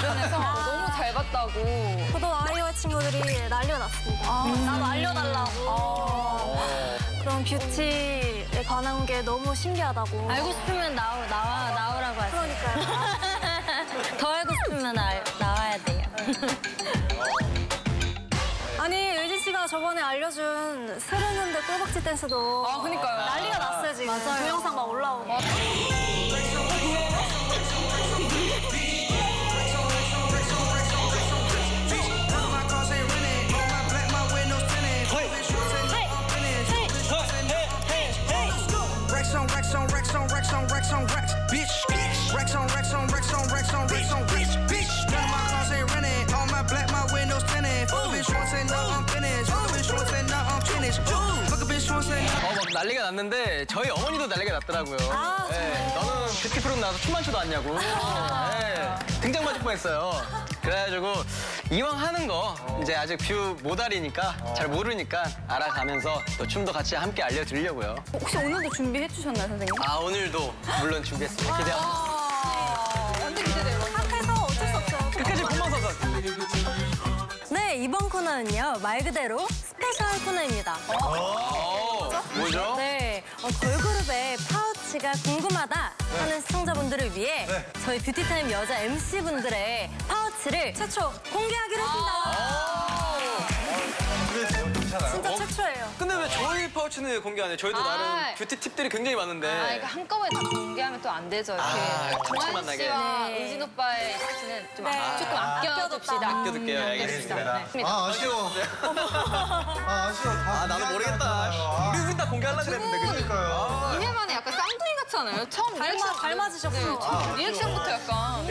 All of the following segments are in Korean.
주변에서 너무 잘 봤다고. 저도 아이와 친구들이 난리가 났습니다. 나도 알려달라고. 그런 뷰티에 관한 게 너무 신기하다고. 알고 싶으면 나오, 나와, 나오라고 하세요. 그러니까요. 더 알고 싶으면 나, 나와야 돼요. 아니, 의진 씨가 저번에 알려준 스르는데 꿀벅지 댄스도 아, 그니까요. 난리가 났어요, 지금. 맞아요. 동영상 막 올라오고. 저희 어머니도 난리가 났더라고요. 아, 네, 너는 뷰티 프로 나와서 춤만 추고 왔냐고. 네, 등짝 맞을 뻔했어요. 그래가지고 이왕 하는 거 이제 아직 뷰알못이니까 잘 모르니까 알아가면서 또 춤도 같이 함께 알려드리려고요. 혹시 오늘도 준비해 주셨나요, 선생님? 아 오늘도 물론 준비했습니다. 기대합니다. 아, 완전 기대돼요. hot해서 어쩔 수 없죠. 끝까지 사선. 네, 이번 코너는요, 말 그대로 special 코너입니다. 어, 뭐죠? 네, 어, 걸그룹의 파우치가 궁금하다 하는 시청자분들을 위해 저희 뷰티타임 여자 MC분들의 파우치를 최초 공개하기로 했습니다. 진짜 최초예요. 근데 왜 저희 파우치는 공개 안 해요? 저희도 아. 나름 뷰티 팁들이 굉장히 많은데. 아, 이거 한꺼번에 다 공개하면 또 안 되죠. 이렇게. 아, 정한 감칠맛나게. 씨와 네. 의진 오빠의 파트는 좀 네. 조금 아껴둡시다. 아껴둘게요. 알겠습니다. 네. 아 아쉬워. 아 아쉬워. 다 아 나도 모르겠다. 아, 우리 우린 다 공개하려고 그랬는데. 그치? 그러니까요. 이회 만에 약간 쌍둥이 같지 않아요? 처음 닮아- 닮아지셨어요. 네, 처음 리액션부터 약간.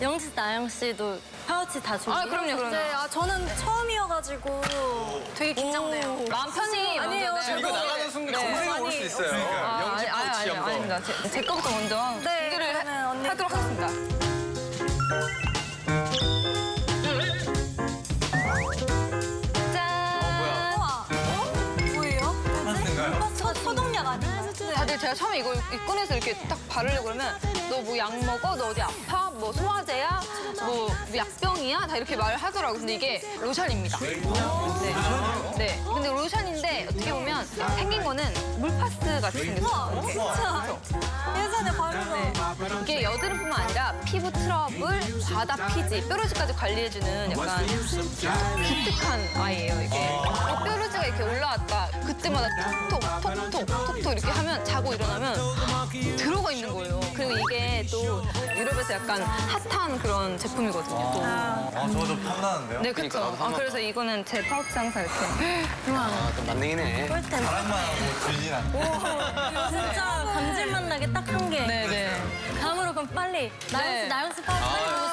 영지 나영 씨도 파우치 다 준비. 아, 그럼요, 그럼요. 네, 아, 저는 처음이어가지고 되게 긴장돼요. 마음 편히 아니에요. 네. 이거 나가는 순간 검색어 올수 있어요. 아, 영지 파우치 아니, 영상. 아닙니다. 제, 제 거부터 먼저 네, 그러면 언니 하도록 하겠습니다. 제가 처음에 이거 꺼내서 이렇게 딱 바르려고 그러면 너 뭐 약 먹어? 너 어디 아파? 뭐 소화제야? 뭐 약병이야? 다 이렇게 말을 하더라고요. 근데 이게 로션입니다. 네. 네. 근데 로션인데 어떻게 보면 생긴 거는 물파스 같이 생겼어요. 이렇게. 진짜. 예전에 바르던. 이게 여드름뿐만 아니라 피부 트러블, 과다 피지, 뾰루지까지 관리해주는 약간 기특한 아이예요 이게. 어, 뾰루지가 이렇게 올라왔다 그때마다 톡톡 톡톡 톡톡 이렇게 하면 자고 일어나면 들어가 있는 거예요. 그리고 이게 또 유럽에서 약간 핫한 그런 제품이거든요. 또. 아 저거 좀 탐나는데요? 네, 그렇죠. 그러니까, 아, 그래서 이거는 제 파우치 항상 이렇게. 아, 또 만능이네. 바람만 하고 들진 않고. 진짜 감질맛 나게 딱 한 개. 네, 네. 다음으로 그럼 빨리 나영 씨, 네. 나영 씨 파우치 빨리 보고 파우치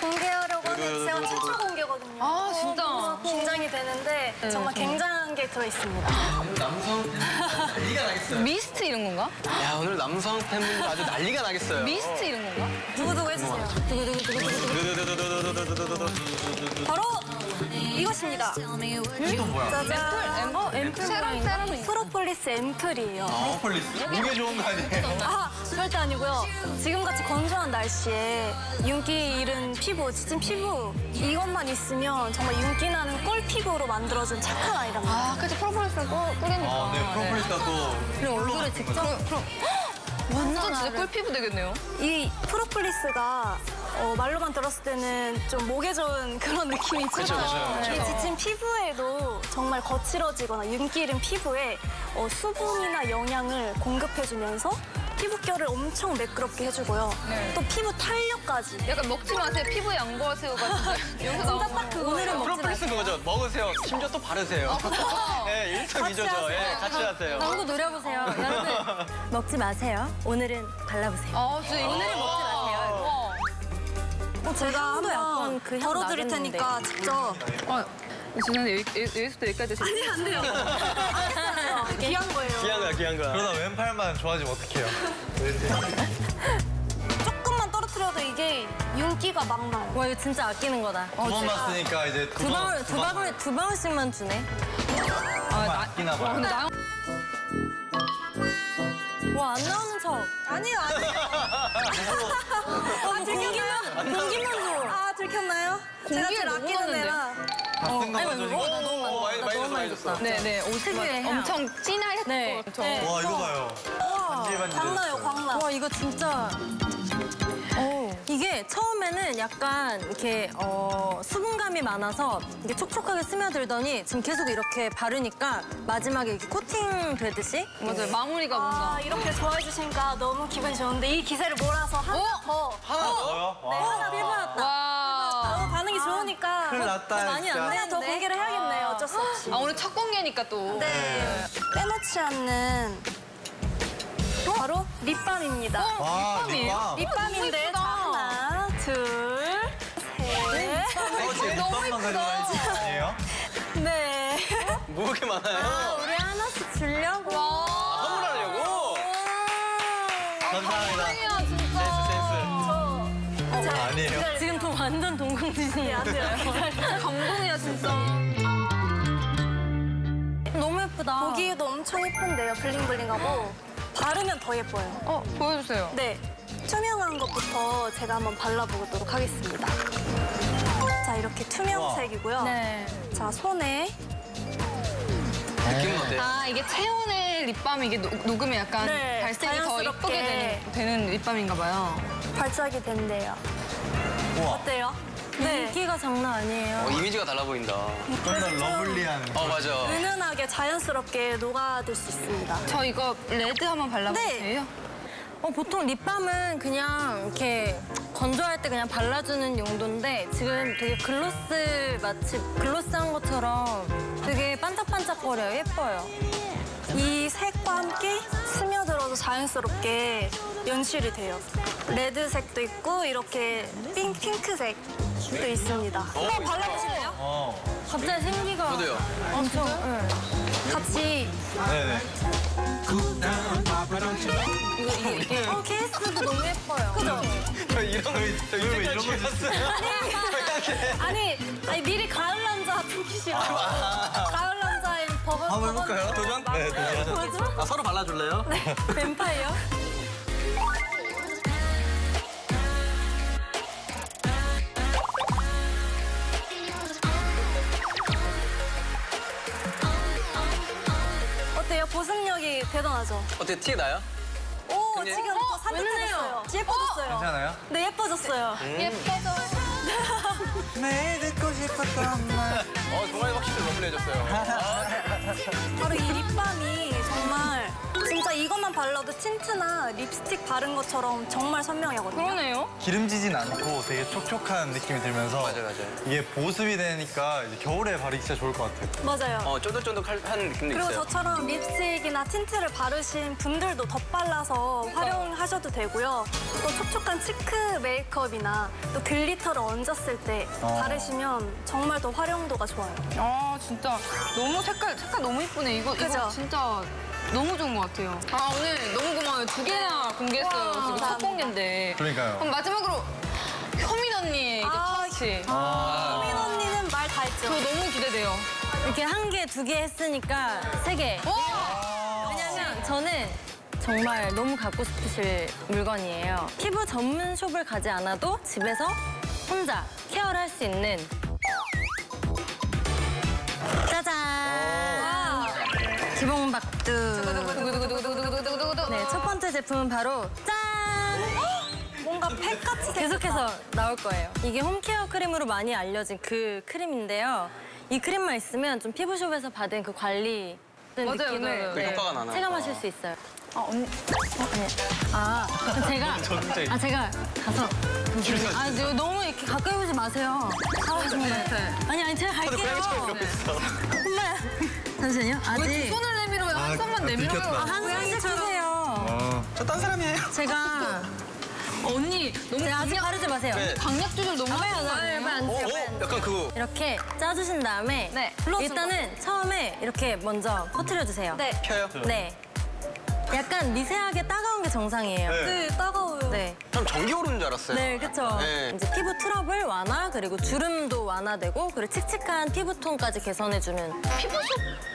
공개하려고 하는데 제가 최초 공개거든요. 아, 진짜? 너무 긴장이 되는데 정말 굉장한 게 들어있습니다. 남성 난리가 나겠어요. 미스트 이런 건가? 야 오늘 남성 팬분들 아주 난리가 나겠어요. 미스트 이런 건가? 두구두구 해주세요. 바로 이것입니다. 이건 뭐야? 짜잔. 어, 앰플 세럼, 세럼이. 프로폴리스 앰플이에요. 아 폴리스? 이게 좋은 거 아니에요? 아, 절대 아니고요. 지금같이 건조한 날씨에 윤기 잃은 피부, 지친 피부 이것만 있으면 정말 윤기 나는 꿀 피부로 만들어준 착한 아이랍니다. 아, 그치. 프로폴리스를 뿌- 뿌리니까. 아, 네 프로폴리스가 또 그럼 얼굴에 직접. 그럼, 그럼. 완전 진짜 꿀 피부 되겠네요. 이 프로폴리스가 어, 말로만 들었을 때는 좀 목에 좋은 그런 느낌이 맞아요, 맞아요. 이 지친 피부에도 정말 거칠어지거나 윤기 잃은 피부에 어, 수분이나 영양을 공급해주면서 피부결을 엄청 매끄럽게 해주고요. 네. 또 피부 탄력까지. 약간 먹지 마세요. 피부 양보하세요. 여기서 나오는 딱. 오늘은 먹지 프로폴리스 그거죠. 먹으세요. 심지어 또 바르세요. 예, 일석이조죠. 예, 같이 하세요. 광고 노려보세요. 여러분 먹지 마세요. 오늘은 발라보세요. 아. 오늘은 먹지 마세요. 어, 제가 향도 약간 한번 그향 덜어드릴. 테니까 직접. 아, 죄송한데 여기, 여기서부터 여기까지. 아니, 안 돼요. 알겠어요. 귀한 거예요. 귀한 거야, 귀한 거야. 그러다 왼팔만 좋아지면 어떡해요? 조금만 떨어뜨려도 이게 윤기가 막 나요. 와 이거 진짜 아끼는 거다. 두 번만 쓰니까 이제 두 방울 두 방울 두 방울씩만 주네. 아, 나, 아끼나 와, 봐요. 근데 나영 와 안 나오는 척. 아니요, 아니요. 아, 들켰나요? 공기만 줘. 아, 들켰나요? 제가 공기를 제일 아끼는. 애라. 다쓴 거 아니, 가져 어, 오, 많이, 나 많이 너무 많이 줬어. 네네 옷 특유의 향. 엄청 진하게 네. 엄청. 네. 와 이거 봐요. 반질반질. 광 나요, 광 나. 와 이거 진짜 이게 처음에는 약간 이렇게 어, 수분감이 많아서 이게 촉촉하게 스며들더니 지금 계속 이렇게 바르니까 마지막에 이렇게 코팅 되듯이 맞아요 마무리가 뭔가. 아, 이렇게 좋아해 주시니까 너무 기분이 좋은데 이 기세를 몰아서 하나 더. 하나 더요? 네, 와. 하나 필 더. 받았다. 와. 너무 반응이 좋으니까 큰일 났다 많이 안 진짜. 돼. 하나 더 공개를 해야겠네요. 어쩔 수 없이. 아 오늘 첫 공개니까 또. 네. 빼놓지 않는 바로 립밤입니다. 와 립밤이에요? 립밤. 립밤인데 둘, 셋. 어, 제 립밤만 가져가는 거 아니에요? 네. 뭐 그렇게 많아요? 우리 하나씩 주려고. 선물하려고? 감사합니다. 야 진짜. 센스 센스. 아니에요. 지금 또 완전 동공지진 안 돼요. 감동이야 진짜. 너무 예쁘다. 보기에도 엄청 예쁜데요. 블링블링하고. 바르면 더 예뻐요. 어 보여주세요. 네. 투명한 것부터 제가 한번 발라보도록 하겠습니다. 자, 이렇게 투명색이고요. 네. 자, 손에 느낌은 어때요? 아 이게 체온의 립밤이 이게 녹- 녹으면 약간 네, 발색이 더 자연스럽게. 이쁘게 되는, 되는 립밤인가 봐요. 발작이 된대요. 우와. 어때요? 네. 인기가 장난 아니에요. 어, 이미지가 달라 보인다. 좀더 lovely한. 어, 맞아. 은은하게 자연스럽게 녹아들 수 있습니다. 저 이거 red 한번 발라봐도 네. 돼요? 어, 보통 립밤은 그냥 이렇게 건조할 때 그냥 발라주는 용도인데 지금 되게 gloss 마치 gloss한 것처럼 되게 반짝반짝거려요. 예뻐요. 이 색과 함께 스며들어서 자연스럽게 연출이 돼요. red색도 있고 이렇게 핑, 핑크색도 있습니다. 한번 발라보실래요? 어. 갑자기 생기가 저도요. 엄청 응. 같이. 네네. 어, 케이스도 너무 예뻐요. 그죠? 저 이런 거, 저 이런 이런 거거 아니, 아니 미리 가을 남자 보기 싫어. 가을 버거. 한번 해볼까요? 도전? 네, 도전. 뭐죠? 아, 서로 발라줄래요? 뱀파이어? 어때요? 보습력이 대단하죠? 어때, 티 나요? 오, 근데- 지금 더 산뜻해졌어요. 예뻐졌어요. 괜찮아요? 네, 예뻐졌어요. 예뻐져. 매일 듣고 싶었던 말. 어, 동아리 확실히 러블리해졌어요. 바로 이 립밤이 정말 진짜 이것만 발라도 틴트나 립스틱 바른 것처럼 정말 선명하거든요. 그러네요. 기름지진 않고 되게 촉촉한 느낌이 들면서 맞아, 맞아. 이게 보습이 되니까 이제 겨울에 바르기 진짜 좋을 것 같아요. 맞아요. 어, 쫀득쫀득한 느낌도 그리고 있어요. 저처럼 립스틱이나 틴트를 바르신 분들도 덧발라서 활용하셔도 되고요. 또 촉촉한 cheek 메이크업이나 또 glitter를 얹었을 때 어. 바르시면 정말 더 활용도가 좋아요. 아 진짜 너무 색깔 색깔 너무 이쁘네. 이거 이거 그죠? 진짜 너무 좋은 것 같아요. 아 오늘 너무 고마워요. 두 개나 공개했어요. 와, 지금 첫. 공개인데. 그러니까요. 그럼 마지막으로 효민 언니의 이제 아, 터치. 소민 언니는 말 다 했죠. 저 너무 기대돼요. 이렇게 한 개, 두 개 했으니까 세 개. 오! 왜냐면 저는 정말 너무 갖고 싶으실 물건이에요. 피부 전문 숍을 가지 않아도 집에서 혼자 케어를 할 수 있는 짜잔! 기봉박두. 네, 첫 번째 제품은 바로 짠! 뭔가 팩같이 계속해서 나올 거예요. 이게 홈케어 크림으로 많이 알려진 그 크림인데요. 이 크림만 있으면 좀 피부숍에서 받은 그 관리 맞아요, 느낌을 맞아요. 그 효과가 나나요? 체감하실 수 있어요. 아 언니. 어, 아니. 아, 제가 아 제가 가서 아, 저 너무 이렇게 가까이 오지 마세요. 가오시면 아니 아니 제가 갈게요. 있어. 엄마야. 잠시만요. 왜두 아직 손을 내밀어 왜한 아, 손만 아, 내밀어요? 들켰다. 한 손씩 주세요. 어. 저딴 사람이에요. 제가 언니 너무 제가 아직 바르지 마세요. 네. 강약 조절 너무 아. 오. 빨리 안 돼요. 약간 그거 이렇게 짜주신 다음에 네. 일단은 처음에 이렇게 먼저 퍼뜨려 주세요. 네. 펴요. 네. 약간 미세하게 따가운 게 정상이에요. 네, 따가워요. 네. 전 전기 오르는 줄 알았어요. 네, 그쵸. 네. 이제 피부 트러블 완화, 그리고 주름도 완화되고, 그리고 칙칙한 피부톤까지 개선해주는. 피부속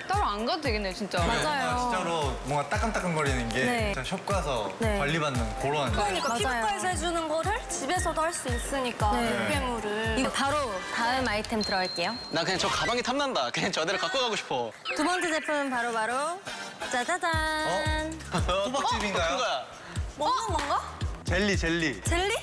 따로 안 가도 되겠네요, 진짜. 맞아요. 아, 진짜로 뭔가 따끔따끔거리는 게 네. 진짜 숍 가서 네. 관리받는 그런 그러니까 맞아요. 피부과에서 해주는 거를 집에서도 할 수 있으니까 네. 노폐물을. 이거 바로 다음 아이템 들어갈게요. 나 그냥 저 가방이 탐난다. 그냥 저대로 갖고 가고 싶어. 두 번째 제품은 바로바로 짜자잔. 호박즙인가요? 그거야. 먹는 건가? 젤리 젤리. 젤리?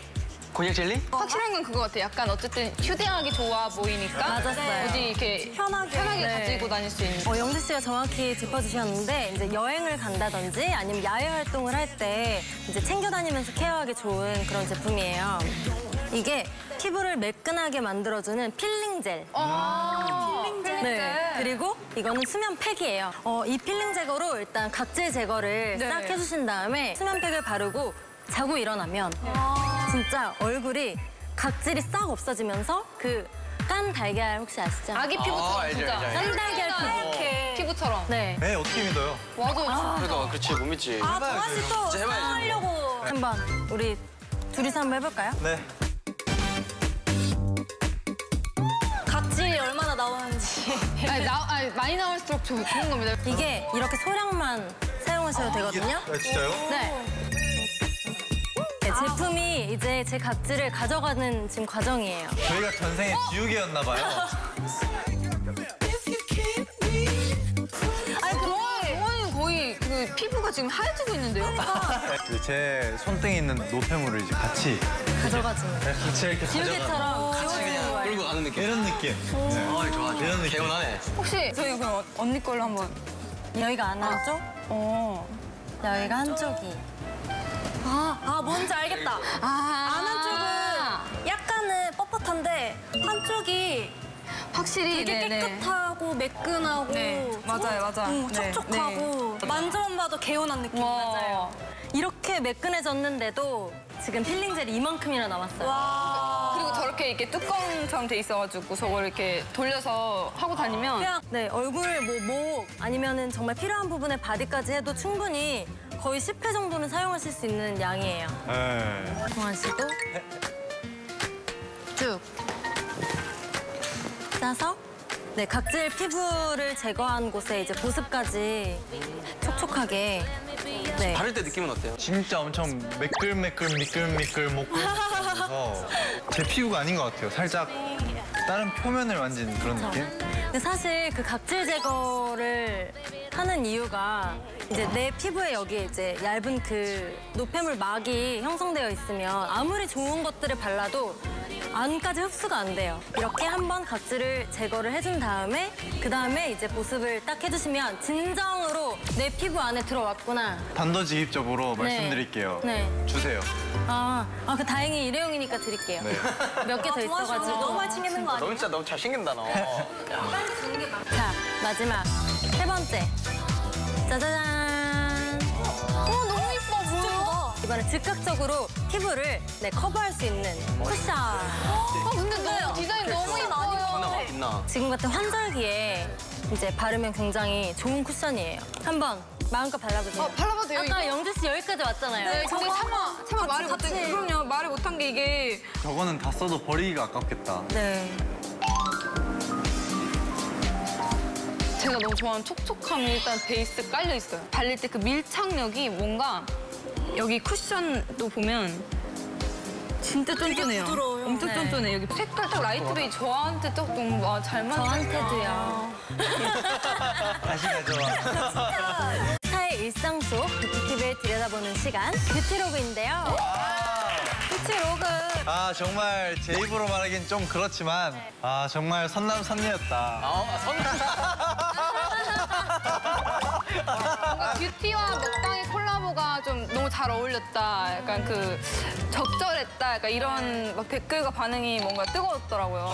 곤약 젤리? 확실한 건 그거 같아. 약간 어쨌든 휴대하기 좋아 보이니까 맞았어요. 어디 이렇게 편하게. 편하게 네. 가지고 다닐 수 있는. 어, 영재 씨가 정확히 짚어주셨는데 이제 여행을 간다든지 아니면 야외 활동을 할 때 이제 챙겨 다니면서 care하기 좋은 그런 제품이에요. 이게 피부를 매끈하게 만들어주는 필링 젤. 아, 필링 네. 그리고 이거는 수면 팩이에요. 어, 이 필링 제거로 일단 각질 제거를 네. 싹 해주신 다음에 수면 팩을 바르고 자고 일어나면 진짜 얼굴이 각질이 싹 없어지면서 그 깐 달걀 혹시 아시죠? 아기 피부처럼 아, 진짜. 알죠, 알죠. 깐달걀 피부. 피부처럼. 네. 네 어떻게 믿어요? 맞아. 그래도 그렇지 못 믿지. 아, 동아 씨또. 하려고. 한번 우리 둘이서 한번 해볼까요? 네. 아니, 나, 아니, 많이 나올수록 좋- 좋은 겁니다. 이게 이렇게 소량만 사용하셔도 되거든요. 아, 진짜요? 네. 네, 제품이 이제 제 각질을 가져가는 지금 과정이에요. 저희가 전생에 지우개였나 봐요. 그 피부가 지금 하얘지고 있는데요? 제 손등에 있는 노폐물을 이제 같이 가져가지는. 네, 같이 이렇게 가져가. 지우개처럼 가는 느낌. 이런 느낌. 네. 아, 좋아. 이런 느낌. 개운하네. 혹시 저희 그럼 언니 걸로 한번. 여기가 안 한쪽, 어. 여기가 한쪽이. 아, 아 뭔지 알겠다. 아. 안 한쪽은 약간은 뻣뻣한데 한쪽이 확실히 되게 네네. 깨끗하고 매끈하고 네, 맞아요, 맞아요. 응, 네, 촉촉하고 만져만 봐도 개운한 느낌. 와. 이렇게 매끈해졌는데도 지금 필링 젤이 이만큼이나 남았어요. 와. 저렇게 이렇게 뚜껑처럼 돼 있어가지고 저걸 이렇게 돌려서 하고 다니면 그냥 네, 얼굴, 뭐, 목, 아니면은 정말 필요한 부분에 body까지 해도 충분히 거의 10회 정도는 사용하실 수 있는 양이에요. 네. 동환 씨도 쭉 짜서 네, 각질 피부를 제거한 곳에 이제 보습까지 촉촉하게 네. 바를 때 느낌은 어때요? 진짜 엄청 매끌매끌 미끌미끌 목끌 목끌해서 제 피부가 아닌 것 같아요. 살짝 다른 표면을 만진 그런 느낌? 근데 사실 그 각질 제거를 하는 이유가 이제 내 피부에 여기 이제 얇은 그 노폐물 막이 형성되어 있으면 아무리 좋은 것들을 발라도 안까지 흡수가 안 돼요. 이렇게 한번 각질을 제거를 해준 다음에 그 다음에 이제 보습을 딱 해주시면 진정으로 내 피부 안에 들어왔구나. 단도직입적으로 말씀드릴게요. 네. 주세요. 아, 아, 그 다행히 일회용이니까 드릴게요. 네. 몇개더씨 있어가지고. 너무 많이 챙기는 거너 아니야? 진짜 너무 잘생긴다, 너. 자, 마지막 세 번째. 짜자잔. 어. 이번에 즉각적으로 피부를 네, 커버할 수 있는 쿠션. 어, 근데 너무 디자인 너무 빛나, 예뻐요. 빛나. 지금 같은 환절기에 이제 바르면 굉장히 좋은 쿠션이에요. 한번 마음껏 발라보세요. 어, 발라봐도 돼요, 아까 이거? 영지 씨 여기까지 왔잖아요. 네, 근데 차마, 차마 말을 못한 게, 그럼요, 말을 못한 게 이게. 저거는 다 써도 버리기가 아깝겠다. 네. 제가 너무 좋아하는 촉촉함이 일단 베이스 깔려 있어요. 발릴 때 그 밀착력이 뭔가 여기 쿠션도 보면 진짜 쫀쫀해요. 부드러워요. 엄청 네. 쫀쫀해. 여기 색깔 딱 light 베이지 저한테 딱 너무 와, 잘 맞아. 저한테도요. 다시 가져와. 스타의 일상 속 뷰티팁을 들여다보는 시간 뷰티로그인데요. 뷰티로그. 아 정말 제 입으로 말하긴 좀 그렇지만 아 정말 선남 선녀였다. 아, 선. 뭔가 뷰티와 먹방의 콜라보가 좀 너무 잘 어울렸다. 약간 그 적절했다. 약간 이런 막 댓글과 반응이 뭔가 뜨거웠더라고요.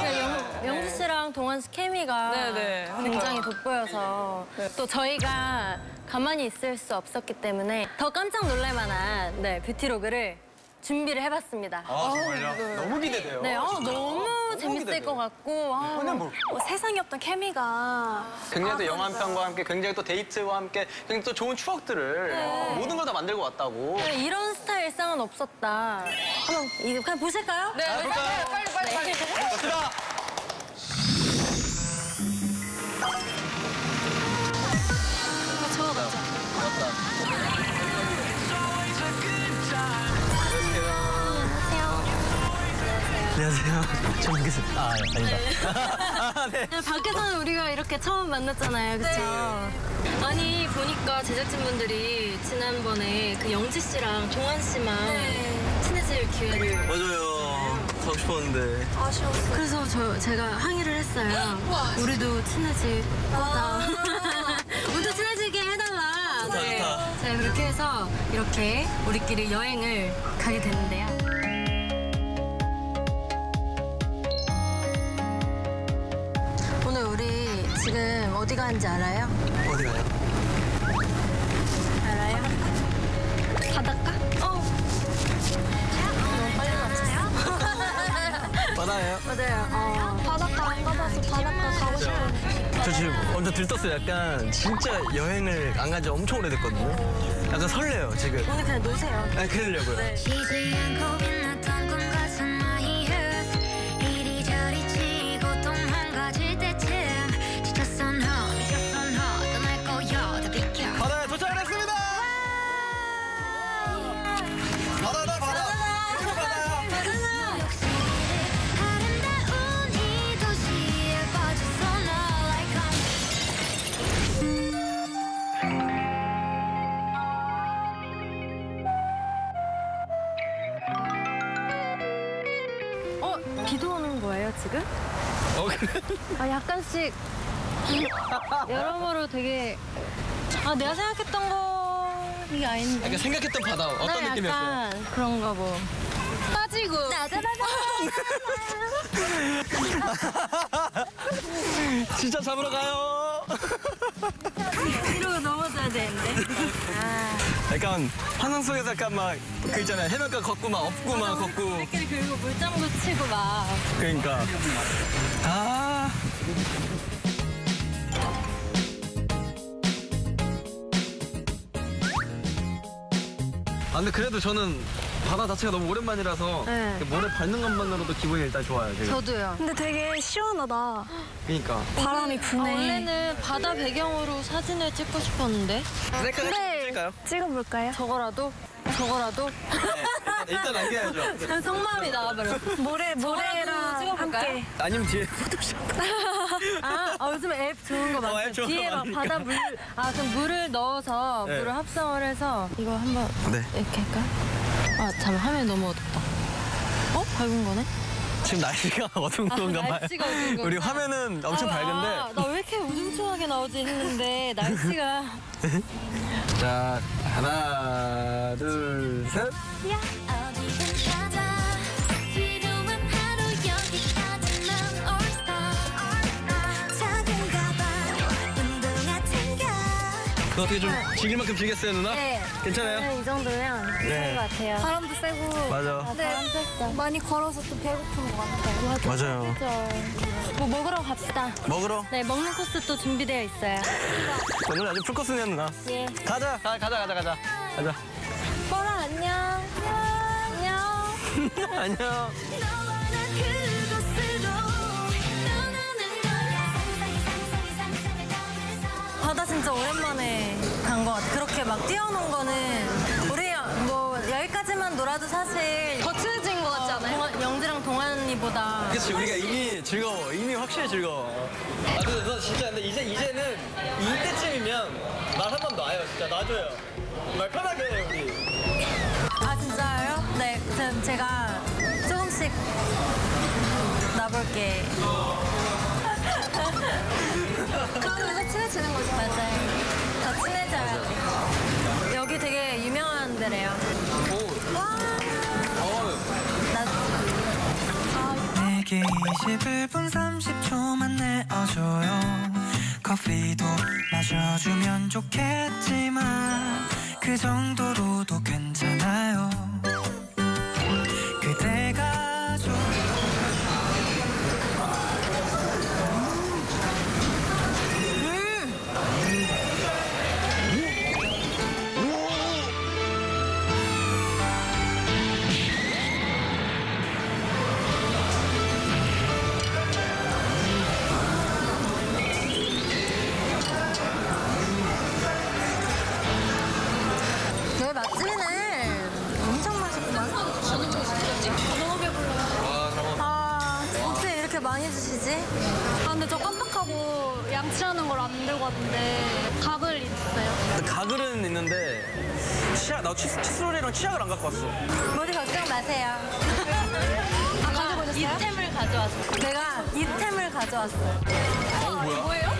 영, 영수 씨랑 동환 씨 케미가 네네. 굉장히 돋보여서 또 저희가 가만히 있을 수 없었기 때문에 더 깜짝 놀랄 만한 네, 뷰티로그를 준비를 해봤습니다. 아 정말요? 너무 기대돼요. 네, 어, 너무 너무 재밌을 것 같고 아, 뭐뭐 세상에 없던 케미가 굉장히 또 영화 한 편과 함께 굉장히 또 데이트와 함께 굉장히 또 좋은 추억들을 모든 걸 다 만들고 왔다고. 네, 이런 스타일 쌍은 없었다. 한번 이제 그냥 보실까요? 네, 빨리 빨리 빨리 빨리. 좋습니다. 안녕하세요. 정기습. 아, 아니다. 네, 밖에서는 우리가 이렇게 처음 만났잖아요, 그쵸? 아니, 보니까 제작진분들이 지난번에 그 영지 씨랑 동환 씨만 친해질 기회를. 맞아요. 가고 싶었는데. 아쉬웠어요. 그래서 저, 제가 항의를 했어요. 우리도 친해질 거다. 우리도 친해지게 해달라. 좋다, 좋다. 자, 그렇게 해서 이렇게 우리끼리 여행을 가게 됐는데요. 지금 어디 가는지 알아요? 어디 가요? 알아요? 바닷가? 어. 너무 빨리 맞췄어. 바다예요? 맞아요. 어. 바닷가 안 가봐서 바닷가 가고 싶어요. 저 지금 완전 들떴어요. 약간 진짜 여행을 안 간 지 엄청 오래됐거든요. 약간 설레요, 지금. 오늘 그냥 노세요. 아, 그러려고요. 쉬 약간씩. 여러모로 되게. 아, 내가 생각했던 거. 이게 아닌데. 약간 생각했던 바다 어떤 난 느낌이었어요? 약간 그런가 뭐. 빠지고. 진짜 잡으러 가요! 이러고 넘어져야 되는데. 아. 약간 환상 속에서 약간 막 그 있잖아요. 해변가 걷고 막 업고 막 걷고. 우리끼리 그리고 물장구 치고 막. 그러니까. 아. 아 근데 그래도 저는 바다 자체가 너무 오랜만이라서 네. 모래 밟는 것만으로도 기분이 일단 좋아요. 지금. 저도요. 근데 되게 시원하다. 그러니까. 바람이 아, 부네. 원래는 바다 배경으로 사진을 찍고 싶었는데. 셀카를 네. 찍을까요? 찍어볼까요? 저거라도? 저거라도? 일단 남겨야죠. 속마음이 나와버려. 모래, 모래랑 찍어볼까요? 함께. 아니면 뒤에 포토샵. 아, 아, 요즘 앱 좋은 거 어, 많아요. 앱 좋은 뒤에 거막 많으니까. 바다 물, 아, 그럼 물을 넣어서 네. 물을 합성을 해서 이거 한번 네. 이렇게 할까요? 아, 잠깐 화면 너무 어둡다. 어? 밝은 거네? 지금 날씨가 어두운 건가 봐요. 날씨가 어두운 우리. 화면은 엄청 밝은데. 나왜 이렇게 우중충하게 나오지 했는데 날씨가 자 하나 둘 셋. 어 그 어떻게 좀 즐길 만큼 즐겼어요 누나? 네. 괜찮아요? 네, 이 정도면 네. 괜찮은 것 같아요. 바람도 세고. 맞아. 네. 많이 걸어서 또 배고픈 것 같아요. 맞아요. 뭐 먹으러 갑시다. 먹으러. 네, 먹는 코스 또 준비되어 있어요. 오늘 아주 풀코스네요 누나. 예. 가자. 가, 가자, 가자, 가자. 가자. 뽀라 안녕. 안녕. 안녕. 간 것 같아. 그렇게 막 뛰어노는 거는 우리 뭐 여기까지만 놀아도 사실 더 친해진 것 같지 않아요? 동안- 영지랑 동환이보다 그치 우리가 이미 즐거워. 이미 확실히 즐거워. 아 근데 너 진짜 근데 이제 이제는 이때쯤이면 말 한 번 놔요 진짜 놔줘요. 말 편하게 해요 우리. 아 진짜요? 네, 그럼 제가 조금씩 놔볼게. 그러면서 친해지는 거죠. 맞아요. 더 친해져야 돼. 여기 되게 유명한 데래요. 나 내게 21분 30초만 내어줘요 커피도 마셔주면 좋겠지만 그 정도로도 괜찮아요 아 근데 저 깜빡하고 양치하는 걸 안 들고 왔는데 가글 있어요. 가글은 있는데 치약 나 치, 칫솔이랑 치약을 안 갖고 왔어. 모두 걱정 마세요. 아 가지고 오셨어요? 이템을 가져왔어. 내가 이템을 가져왔어. 뭐예요?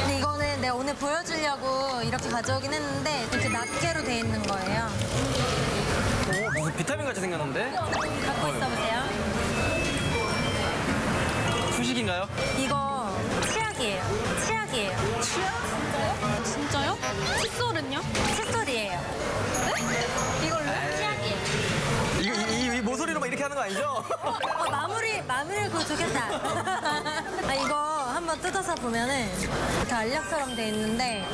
근데 이거는 내가 오늘 보여주려고 이렇게 가져오긴 했는데 이렇게 낱개로 돼 있는 거예요. 오, 무슨 비타민 같이 생겼는데? 갖고 있어 보세요. 후식인가요? 이거 칫솔은요? 칫솔이에요. 네? 이걸로? 치약이에요. 이, 이, 이 모서리로 막 이렇게 하는 거 아니죠? 어, 마무리, 마무리를 그거 좋겠다. 아, 이거 한번 뜯어서 보면은 이렇게 알약처럼 돼 있는데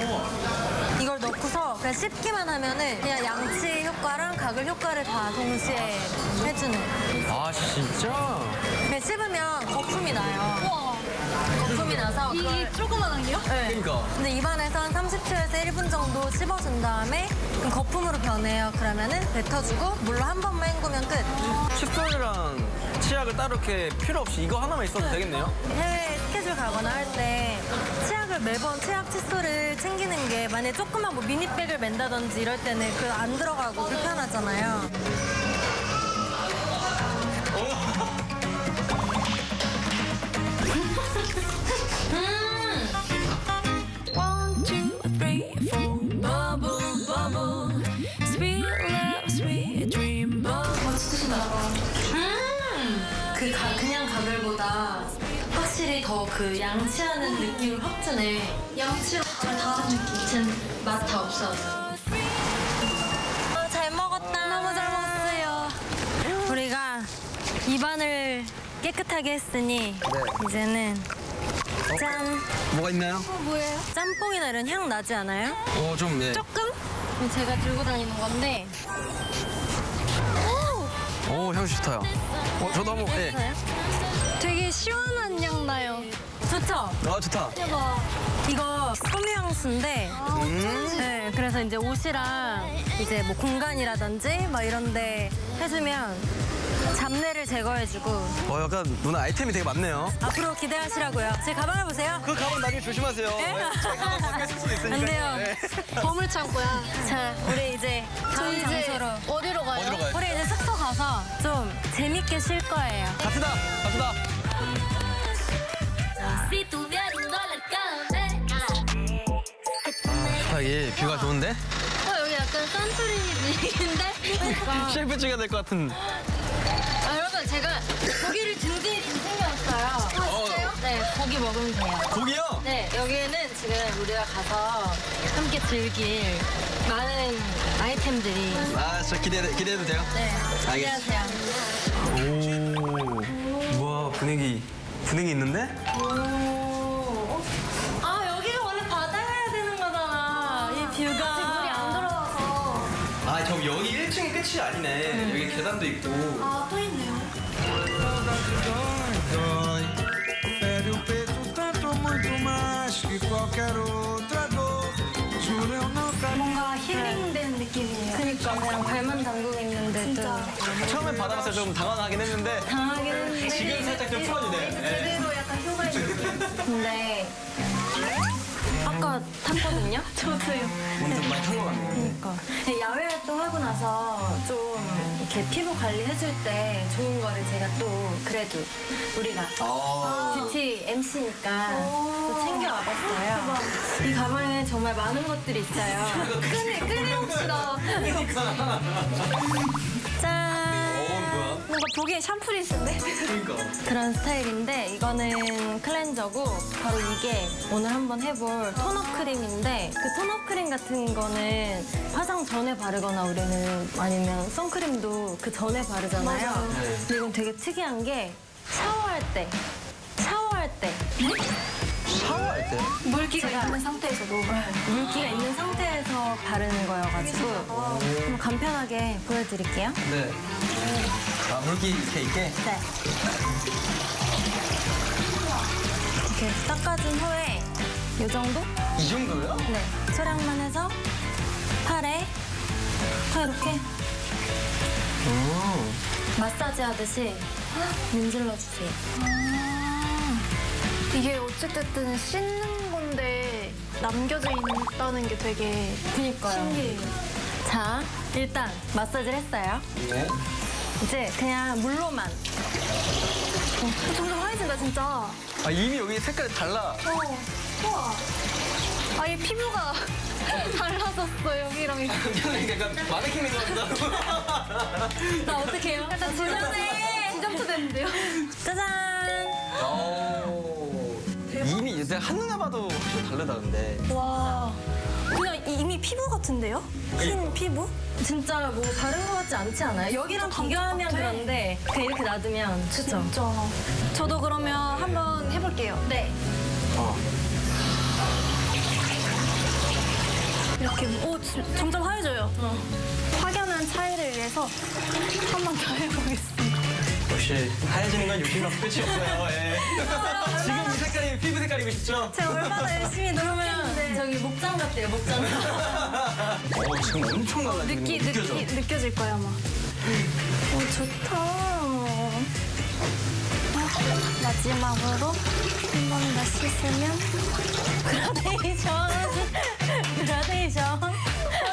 이걸 넣고서 그냥 씹기만 하면은 그냥 양치 효과랑 가글 효과를 다 동시에 해주는. 아 진짜? 그냥 씹으면 거품이 나요. 이, 그걸 이 조그만한 게요? 네. 그러니까. 근데 입안에서 한 30초에서 1분 정도 씹어준 다음에 거품으로 변해요. 그러면은 뱉어주고 물로 한 번만 헹구면 끝. 칫솔이랑 치약을 따로 이렇게 필요 없이 이거 하나만 있어도 되겠네요? 해외 스케줄 가거나 할 때 치약을 매번 치약 칫솔을 챙기는 게 만약에 조그만 뭐 미니백을 맨다든지 이럴 때는 그 안 들어가고 불편하잖아요. 그더그 양치하는 느낌을 확 주네. 양치랑 잘 다른 느낌. 진 맛다 없어져. 어, 잘 먹었다. 너무 잘 먹었어요. 우리가 입안을 깨끗하게 했으니 이제는 짠. 뭐가 있나요? 뭐예요? 짬뽕이나 이런 향 나지 않아요? 어, 좀, 예. 조금? 제가 들고 다니는 건데 오, 향수 좋다요. 어, 저도 한번, 예. 되게 시원한 향 나요. 좋죠? 아, 좋다. 대박. 이거 섬유향수인데 네, 그래서 이제 옷이랑 이제 뭐 공간이라든지 막 이런 데 해주면 잡내를 제거해주고 어, 약간 누나 아이템이 되게 많네요. 앞으로 기대하시라고요. 제 가방을 보세요. 그 가방 나중에 조심하세요. 네? 네, 제 가방 밖에 쓸 수도 있으니까. 안 돼요. 네. 버물 창고야. 자, 우리 이제 다음 장소로 어디로 가요? 어디로 가요? 우리 이제 숙소 가서 좀 재밌게 쉴 거예요. 갑시다, 갑시다. 아, 예, 뷰가 좋은데? 어, 여기 약간 산토리니 분위기인데? 그러니까. 셰프 찍어야 될 것 같은. 제가 고기를 든든히 좀 챙겨왔어요. 아, 진짜요? 네, 고기 먹으면 돼요. 고기요? 네, 여기에는 지금 우리가 가서 함께 즐길 많은 아이템들이. 아, 저 기대, 기대해도 돼요? 네, 알겠습니다. 기대하세요. 오, 우와, 분위기, 분위기 있는데? 아, 여기 1층이 끝이 아니네. 여기 계단도 있고. 아, 또 있네요. 뭔가 힐링되는 느낌이에요. 그니까 그냥 발만 담그고 있는데도. 처음에 받아봤을 때좀 당황하긴 했는데 당하긴 했는데. 지금 살짝 좀 풀어지네. 네. 제대로 약간 효과의 느낌. 근데 아까 탔거든요? 저도요. 오늘 좀 많이 탄것 같네요. 그러니까 야외 활동하고 나서 좀 이렇게 피부 관리 해줄 때 좋은 거를 제가 또 그래도 우리가 아. 뷰티 MC니까 또 챙겨 와봤어요. 이 가방에 정말 많은 것들이 있어요. 끊임, 끊임없이다. 짠. 뭔가 보기엔 샴푸리스인데? 그러니까. 그런 스타일인데 이거는 클렌저고 바로 이게 오늘 한번 해볼 톤업 크림인데 그 톤업 크림 같은 거는 화장 전에 바르거나 우리는 아니면 선크림도 그 전에 바르잖아요. 근데 이건 되게 특이한 게 샤워할 때 샤워할 때 샤워할 때? 물기가 있는 상태에서도. 물기가 있는 상태에서 바르는 거여가지고 한번 간편하게 보여드릴게요. 네. 아, 물기 이렇게 있게? 네. 이렇게 닦아준 후에 이 정도? 이 정도요? 네. 소량만 해서 팔에 다 이렇게 마사지 하듯이 문질러 주세요. 이게 어쨌든 씻는 건데 남겨져 있다는 게 되게 그니까요. 신기해요. 자, 일단 마사지를 했어요. 네. 이제 그냥 물로만. 어, 점점 하얘진다 진짜. 아 이미 여기 색깔이 달라. 어, 우와. 아예 피부가 달라졌어 여기랑 이렇게. 약간 마네킹인 것 같다. 나 어떻게 해요? 약간 지점에 지점도 됐는데요. 짜잔! 이미 이제 한눈에 봐도 확실히 다르다 근데. 와. 그냥 이- 이미 피부 같은데요? 흰 피부? 진짜 뭐 다른 거 같지 않지 않아요? 여기랑 비교하면 그런데 그냥 이렇게 놔두면 그쵸? 진짜. 저도 그러면 한번 해볼게요. 네. 이렇게 오 지- 점점 하얘져요. 확연한 차이를 위해서 한 번 더 해보겠습니다. 역시 하얘지는 건 욕심이랑 끝이 없어요. 예. 지금 이 색깔이 피부 색깔이고 싶죠? 제가 얼마나 열심히 노력했는데 저기 목장 같대요, 목장. 어 지금 엄청 달라지는 느끼, 느껴져. 느끼, 느껴질 거야 아마. 오 좋다. 마지막으로 한 번 더 씻으면 그라데이션. 그라데이션. 아,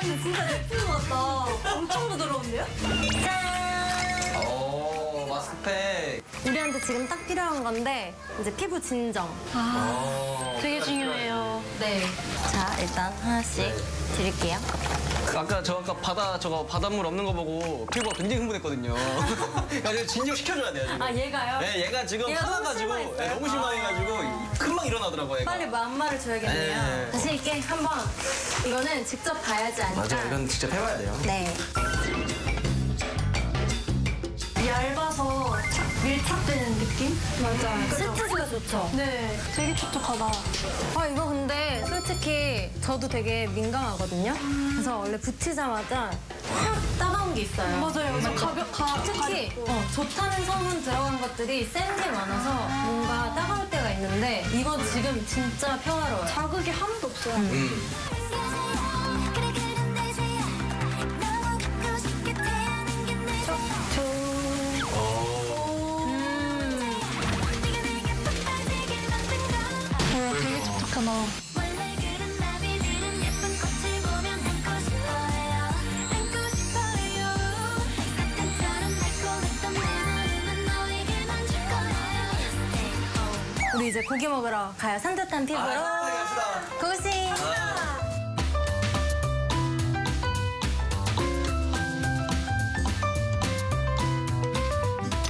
근데 진짜 내 피부 같다. 엄청 부드러운데요? 짠! 오 마스크팩. 우리한테 지금 딱 필요한 건데 이제 피부 진정. 어. 되게 중요해요. 네. 자, 일단 하나씩 드릴게요. 그 아까 저 아까 바다 저거 바닷물 없는 거 보고 피부가 굉장히 흥분했거든요. 그래서 진정 시켜줘야 돼요. 지금. 아, 얘가요? 네, 얘가 지금 얘가 너무 화나가지고 실망했어요? 네, 너무 실망해가지고 금방 일어나더라고요. 얘가. 빨리 마음말을 줘야겠네요. 네. 다시 있게 한번 이거는 직접 봐야지 아니까. 맞아요. 이건 직접 해봐야 돼요. 네. 얇아 서 밀착되는 느낌? 맞아요. 스트스가 좋죠. 네, 되게 촉촉하다. 아 이거 근데 솔직히 저도 되게 민감하거든요. 그래서 원래 붙이자마자 확 따가운 게 있어요. 맞아요, 맞아요. 가볍, 가, 특히 어, 좋다는 성분 들어간 것들이 센 게 많아서 뭔가 따가울 때가 있는데 이거 지금 진짜 평화로워요. 자극이 하나도 없어요. 음. 이제 고기 먹으러 가요. 산뜻한 피부로. 갑시다. 고시.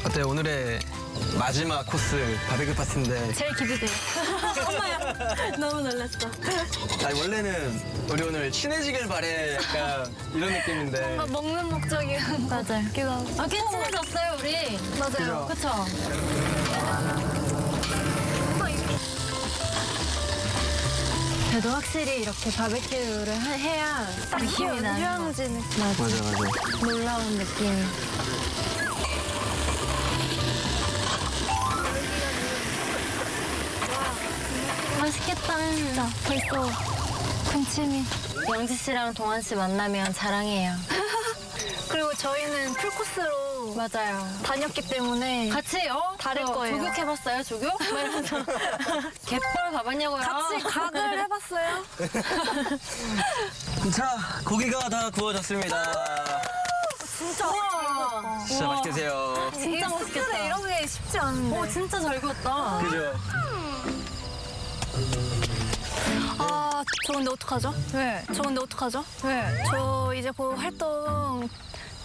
어때요? 오늘의 마지막 코스 바베큐 파티인데 제일 기대돼요. 엄마야. 너무 놀랐어. 아니, 원래는 우리 오늘 친해지길 바래 약간 이런 느낌인데 아, 먹는 목적이야. 맞아요. 하고. 아, 꽤 친해졌어요, 우리. 맞아요. 그쵸? 그래도 확실히 이렇게 바베큐를 하- 해야 딱 느낌이 나는 거. 휴양지 느낌. 맞아. 맞아 맞아 놀라운 느낌. 맛있겠다. 진짜 벌써 군침이. 영지 씨랑 동환 씨 만나면 자랑해요. 그리고 저희는 풀코스로 맞아요. 다녔기 때문에 같이 어 다를 저 거예요. 조교 해봤어요, 조교? 막 이러면서 갯벌 가봤냐고요? 같이 각을 해봤어요. 자 고기가 다 구워졌습니다 진짜. 진짜 맛있게 드세요 진짜 맛있겠다. 이런 게 쉽지 않은데. 오 진짜 잘 구웠다. 그죠? 아, 저 근데 어떡하죠? 왜? 저 근데 어떡하죠? 왜? 저 이제 곧 활동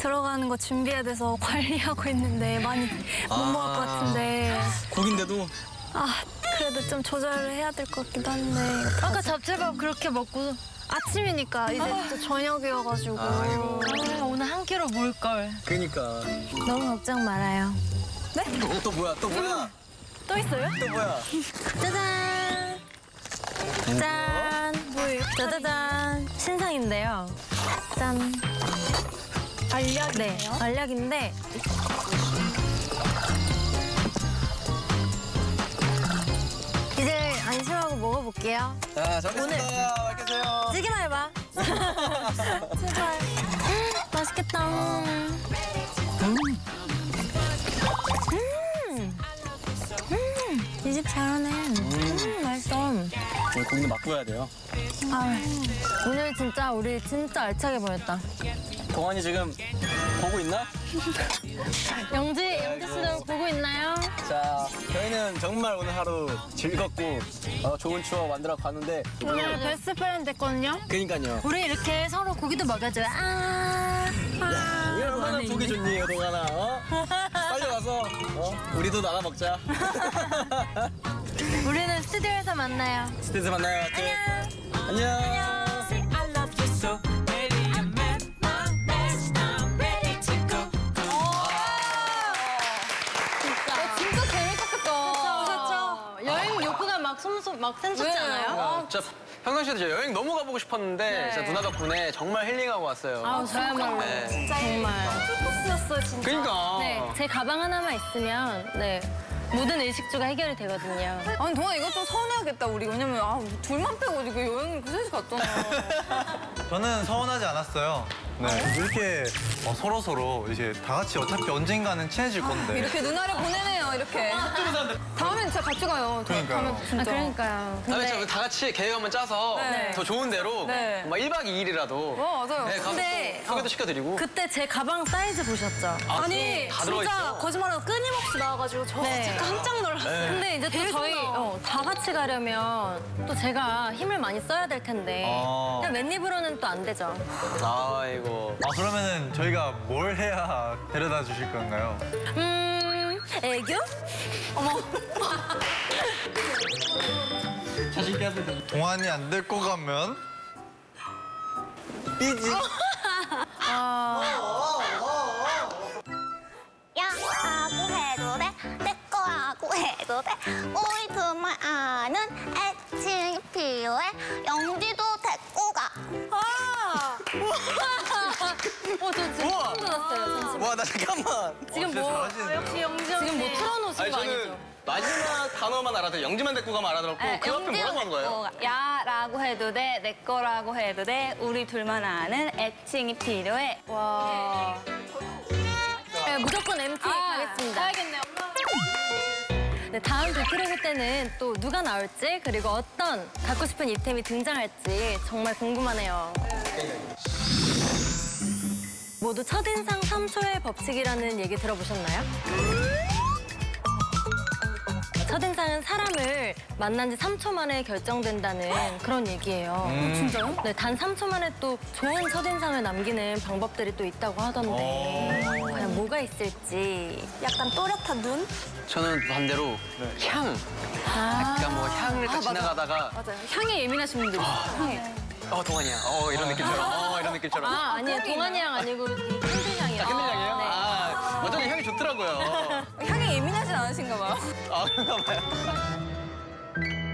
들어가는 거 준비해야 돼서 관리하고 있는데 많이 못 아. 먹을 것 같은데. 고기인데도 아, 그래도 좀 조절을 해야 될 것 같기도 한데. 아까 잡채밥 그렇게 먹고 아침이니까 이제 또 저녁이어가지고. 아이고. 아, 오늘 한 끼로 몰 걸. 그니까 너무 걱정 말아요. 또, 또 뭐야 또 뭐야 또 있어요? 또 뭐야 짜잔. 짠. 뭐예요? 짜자잔. 신상인데요. 짠. 알약이네요. 네, 알약인데 이제 안심하고 먹어볼게요. 자, 잘 먹겠습니다. 맛있게 드세요. 찌기나 해봐. 제발. 맛있겠다. 음. 음. 이 집 잘하네. 음, 맛있어. 오늘 막 구워야 돼요. 아, 오늘 진짜 우리 진짜 알차게 보냈다. 동환이 지금 보고 있나? 영지, 영지 씨도 보고 있나요? 자, 저희는 정말 오늘 하루 즐겁고 어, 좋은 추억 만들어 갔는데 오늘 best friend 됐거든요. 그니까요. 우리 이렇게 서로 고기도 먹여줘요. 아, 아. 왜 얼마나 보기. 좋니, 동환아? 어? 빨리 와서 어? 우리도 나눠 먹자. 우리는 스튜디오에서 만나요. 스테이지 만나요. 안녕. 안녕. 솜솜 막 샘솟지 않아요? 아, 진짜 평상시에도 저 여행 너무 가보고 싶었는데 진짜 누나 덕분에 정말 힐링하고 왔어요. 아우 저야말로 네. 정말. 풀코스였어 진짜. 그러니까. 네, 제 가방 하나만 있으면 네 모든 의식주가 해결이 되거든요. 아니 동아 이거 좀 서운해야겠다 우리 왜냐면 아 둘만 빼고 여행 그 셋이 갔잖아. 저는 서운하지 않았어요. 네, 이렇게 서로 서로 이제 다 같이 어차피 언젠가는 친해질 건데. 이렇게 누나를 보내네요 이렇게. 다음엔 진짜 같이 가요. 다- 그러니까요. 다음에 진짜. 아 그러니까요. 다음에 저다 같이 계획 한번 짜서 네. 더 좋은 데로 네. 막 1박 2일이라도 어 맞아요. 네, 가서 근데, 또 소개도 어. 시켜드리고 그때 제 가방 사이즈 보셨죠? 아니 다 진짜. 거짓말하고 끊임없이 나와가지고 저 네. 진짜 깜짝 놀랐어요. 근데 이제 또 저희 어, 다 같이 가려면 또 제가 힘을 많이 써야 될 텐데 아. 그냥 맨입으로는 또 안 되죠. 아이고 아, 그러면은 저희가 뭘 해야 데려다 주실 건가요? 음, 애교? 어머. 자신있게 하세요 동안이 안 데리고 가면 삐지. 야라고 해도 돼, 내 거라고 해도 돼. 우리 둘만 아는 애칭이 필요해. 영지도 데리고 가. 아! 어, 저 지금 우와. 소름 돋았어요. 잠시만. 와 나 잠깐만 지금 진짜 뭐, 잘하시는데요? 역시 영지 지금 뭐. 틀어놓으신 아니 거 저는 아니죠? 마지막 단어만 알아도 영지만 데리고 가면 알아들었고 네, 그 앞에 뭐라고 한 거예요? 야라고 해도 돼, 내 거라고 해도 돼. 우리 둘만 아는 애칭이 필요해. 와. 네, 무조건 MT 가겠습니다. 가야겠네요. 네, 다음 비키로그 때는 또 누가 나올지 그리고 어떤 갖고 싶은 이템이 등장할지 정말 궁금하네요. 모두 첫인상 3초의 법칙이라는 얘기 들어보셨나요? 첫인상은 사람을 만난 지 3초 만에 결정된다는 그런 얘기예요. 진짜요? 네, 단 3초 만에 또 좋은 첫인상을 남기는 방법들이 또 있다고 하던데 과연 뭐가 있을지 약간 또렷한 눈? 저는 반대로 향 약간 뭐 향을 딱 지나가다가 맞아요. 향에 예민하신 분들이 있어요. 향에. 어 동환 향이야 어 이런 느낌처럼 어 이런 느낌처럼 아, 아니에요. 동환이 향 아니고 candle향이요. 아, candle향이에요? 아, 어쩐지 향이 좋더라고요. 향에 예민하진 않으신가 봐요. 아, 그런가 봐요.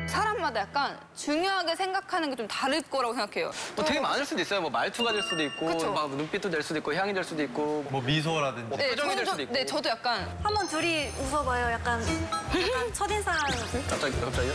사람마다 약간 중요하게 생각하는 게 좀 다를 거라고 생각해요. 뭐 되게 많을 수도 있어요. 뭐 말투가 될 수도 있고, 그쵸. 막 눈빛도 될 수도 있고, 향이 될 수도 있고. 뭐 미소라든지. 네, 표정이 될 저도, 수도 있고. 네, 저도 약간 한번 둘이 웃어봐요. 약간, 약간 첫인상. 갑자기, 갑자기요?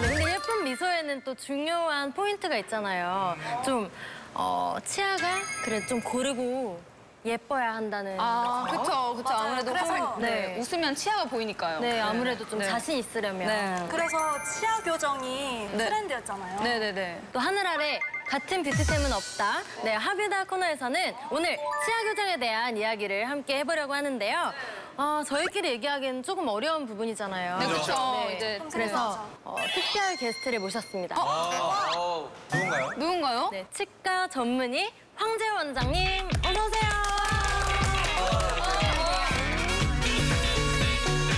네, 근데 예쁜 미소에는 또 중요한 포인트가 있잖아요. 좀 어, 치아가 그래 좀 고르고 예뻐야 한다는. 아, 그쵸, 그쵸. 맞아요. 아무래도 그래서- 좀, 네, 웃으면 치아가 보이니까요. 네, 아무래도 좀 네. 자신 있으려면. 네. 그래서 치아 교정이 네. 트렌드였잖아요. 네네네. 또 하늘 아래 같은 뷰티템은 없다. 네, 하뷰다 코너에서는 오늘 치아 교정에 대한 이야기를 함께 해보려고 하는데요. 어, 저희끼리 얘기하기는 조금 어려운 부분이잖아요. 네. 네, 이제 그래서 어, 특별 게스트를 모셨습니다. 아, 어, 누군가요? 누군가요? 네, 치과 전문의 황재 원장님 어서 오세요.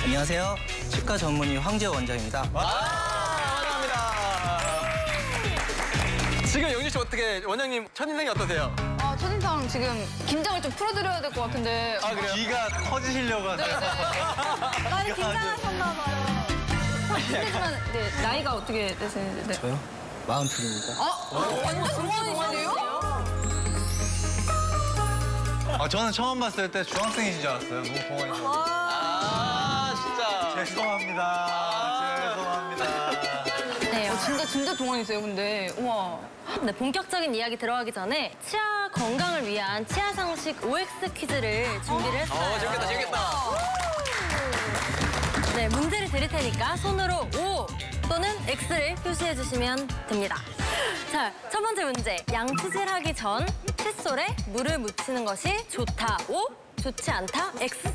안녕하세요. 치과 전문의 황재 원장입니다. 환영합니다. 지금 영지 씨 어떻게, 원장님 첫인상이 어떠세요? 아, 첫인상 지금 긴장을 좀 풀어드려야 될 것 같은데. 아, 그래요? 귀가 터지시려고 하세요. 많이 긴장하셨나 봐요. 실례지만 네, 나이가 어떻게 되시는지. 네. 저요? 마흔둘입니다. 아, 완전 동안이신데요? 아, 저는 처음 봤을 때 중학생이신 줄 알았어요. 너무 동안이셔서. 아, 진짜. 죄송합니다. 죄송합니다. 네, 어, 진짜 진짜 동안이세요, 근데. 우와. 네, 본격적인 이야기 들어가기 전에 치아 건강을 위한 치아 상식 OX 퀴즈를 준비를 했어요. 어, 재밌겠다, 재밌겠다. 드릴 테니까 손으로 O 또는 X를 표시해 주시면 됩니다. 자, 첫 번째 문제. 양치질하기 전 칫솔에 물을 묻히는 것이 좋다 O, 좋지 않다 X.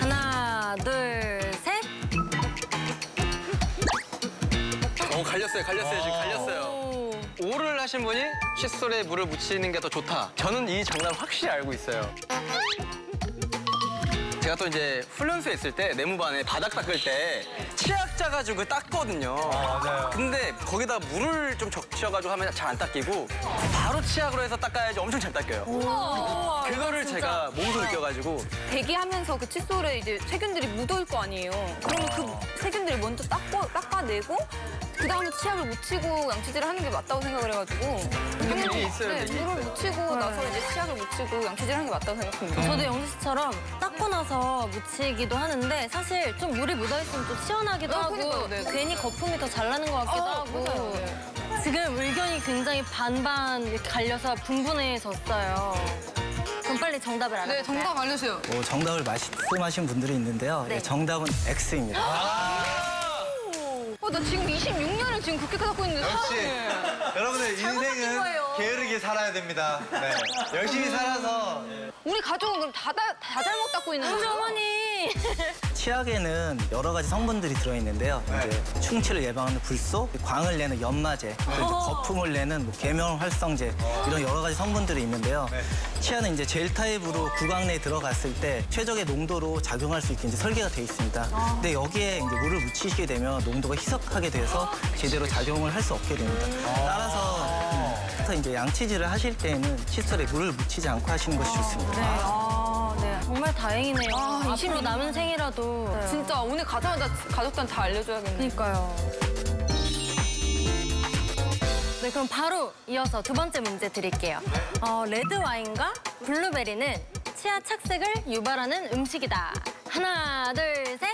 하나, 둘, 셋. 어 갈렸어요 갈렸어요 지금 갈렸어요. 오. 오를 하신 분이 칫솔에 물을 묻히는 게 더 좋다. 저는 이 정답을 확실히 알고 있어요. 제가 또 이제 훈련소에 있을 때 내무반에 바닥 닦을 때 치약 짜가지고 닦거든요. 맞아요. 근데 거기다 물을 좀 적셔가지고 하면 잘 안 닦이고 바로 치약으로 해서 닦아야지 엄청 잘 닦여요. 그거를 제가 몸소 느껴가지고 대기하면서 그 칫솔에 이제 세균들이 묻어올 거 아니에요. 그러면 그 세균들을 먼저 닦고, 닦아내고 그 다음에 치약을 묻히고 양치질을 하는 게 맞다고 생각을 해가지고 그게 있어요, 네, 물을 묻히고 나서 이제 치약을 묻히고 양치질을 하는 게 맞다고 생각합니다. 저도 영지 씨처럼 닦고 나서 묻히기도 하는데 사실 좀 물이 묻어있으면 좀 시원하기도 어, 하고 그러니까요. 네. 괜히 거품이 더 잘 나는 것 같기도 어, 하고 맞아요. 네. 지금 의견이 굉장히 반반 이렇게 갈려서 분분해졌어요. 그럼 빨리 정답을 알아볼까요? 네, 정답 알려주세요. 뭐 정답을 말씀하신 분들이 있는데요. 네. 네, 정답은 X입니다. 어, 나 지금 26년을 지금 그렇게 갖고 있는데 역시. 여러분들 잘못하신 인생은. 게으르게 살아야 됩니다. 네. 열심히 살아서 우리 가족은 그럼 다, 다, 다 잘못 닦고 있는 거죠? 어머니. 치약에는 여러 가지 성분들이 들어있는데요. 네. 이제 충치를 예방하는 불소, 광을 내는 연마제, 이제 거품을 내는 뭐 계면 활성제 이런 여러 가지 성분들이 있는데요. 네. 치아는 이제 젤 타입으로 구강 내에 들어갔을 때 최적의 농도로 작용할 수 있게 이제 설계가 돼 있습니다. 근데 여기에 이제 물을 묻히시게 되면 농도가 희석하게 돼서 제대로 작용을 할 수 없게 됩니다. 따라서 그래서 이제 양치질을 하실 때에는 칫솔에 물을 묻히지 않고 하시는 것이 좋습니다. 아, 네. 정말 다행이네요. 아, 앞으로 26 남은 생이라도. 진짜 오늘 가자마자 가족들한테 다 알려줘야겠네. 그러니까요. 네, 그럼 바로 이어서 두 번째 문제 드릴게요. 어, 레드 와인과 블루베리는 치아 착색을 유발하는 음식이다. 하나, 둘, 셋.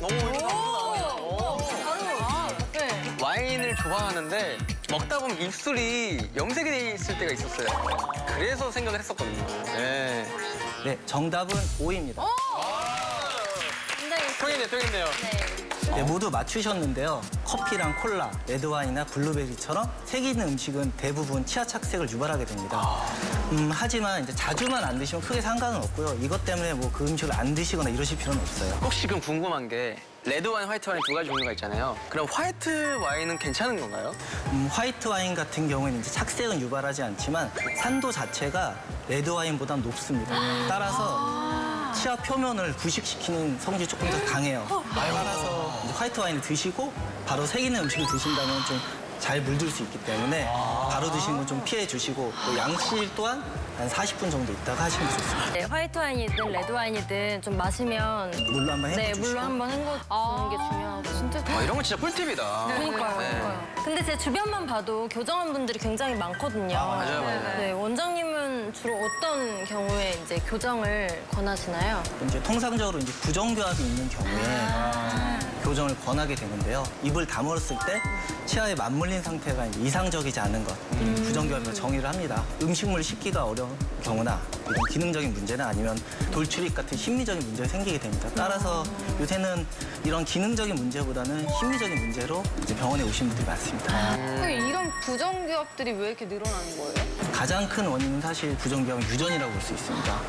너무 오, 바로. 아, 네. 와인을 좋아하는데 먹다 보면 입술이 염색이 돼 있을 때가 있었어요. 그래서 생각을 했었거든요. 네. 네, 정답은 O입니다. 굉장히. 통했네, 통했네요. 네. 네, 모두 맞추셨는데요. 커피랑 콜라, 레드와인이나 블루베리처럼 색 있는 음식은 대부분 치아 착색을 유발하게 됩니다. 음, 하지만 이제 자주만 안 드시면 크게 상관은 없고요. 이것 때문에 뭐 그 음식을 안 드시거나 이러실 필요는 없어요. 혹시 그럼 궁금한 게 레드 와인, 화이트 와인 두 가지 종류가 있잖아요. 그럼 화이트 와인은 괜찮은 건가요? 음, 화이트 와인 같은 경우에는 이제 착색은 유발하지 않지만 산도 자체가 레드 와인보다 높습니다. 따라서 치아 표면을 부식시키는 성질이 조금 더 강해요. 따라서 이제 화이트 와인을 드시고 바로 색 있는 음식을 드신다면 좀 잘 물들 수 있기 때문에 바로 드시는 건 좀 피해 주시고 또 양치질 또한 한 40분 정도 있다가 하시는 게 좋습니다. 네, 화이트 와인이든 레드 와인이든 좀 마시면 물로 한번 네, 헹궈 주시고 물로 한번 헹궈 주는 게 중요하고. 진짜 아, 이런 건 진짜 꿀팁이다. 그러니까요. 네. 근데 제 주변만 봐도 교정원 분들이 굉장히 많거든요. 맞아요, 맞아요. 네, 원장님 은 주로 어떤 경우에 이제 교정을 권하시나요? 이제 통상적으로 이제 부정교합이 있는 경우에 교정을 권하게 되는데요. 입을 다물었을 때 치아에 맞물린 상태가 이상적이지 않은 것, 부정교합으로 정의를 합니다. 음식물 씹기가 어려운 경우나 이런 기능적인 문제나 아니면 돌출입 같은 심리적인 문제가 생기게 됩니다. 따라서 요새는 이런 기능적인 문제보다는 심리적인 문제로 이제 병원에 오신 분들이 많습니다. 근데 이런 부정기업들이 왜 이렇게 늘어나는 거예요? 가장 큰 원인은 사실 부정교합은 유전이라고 볼 수 있습니다.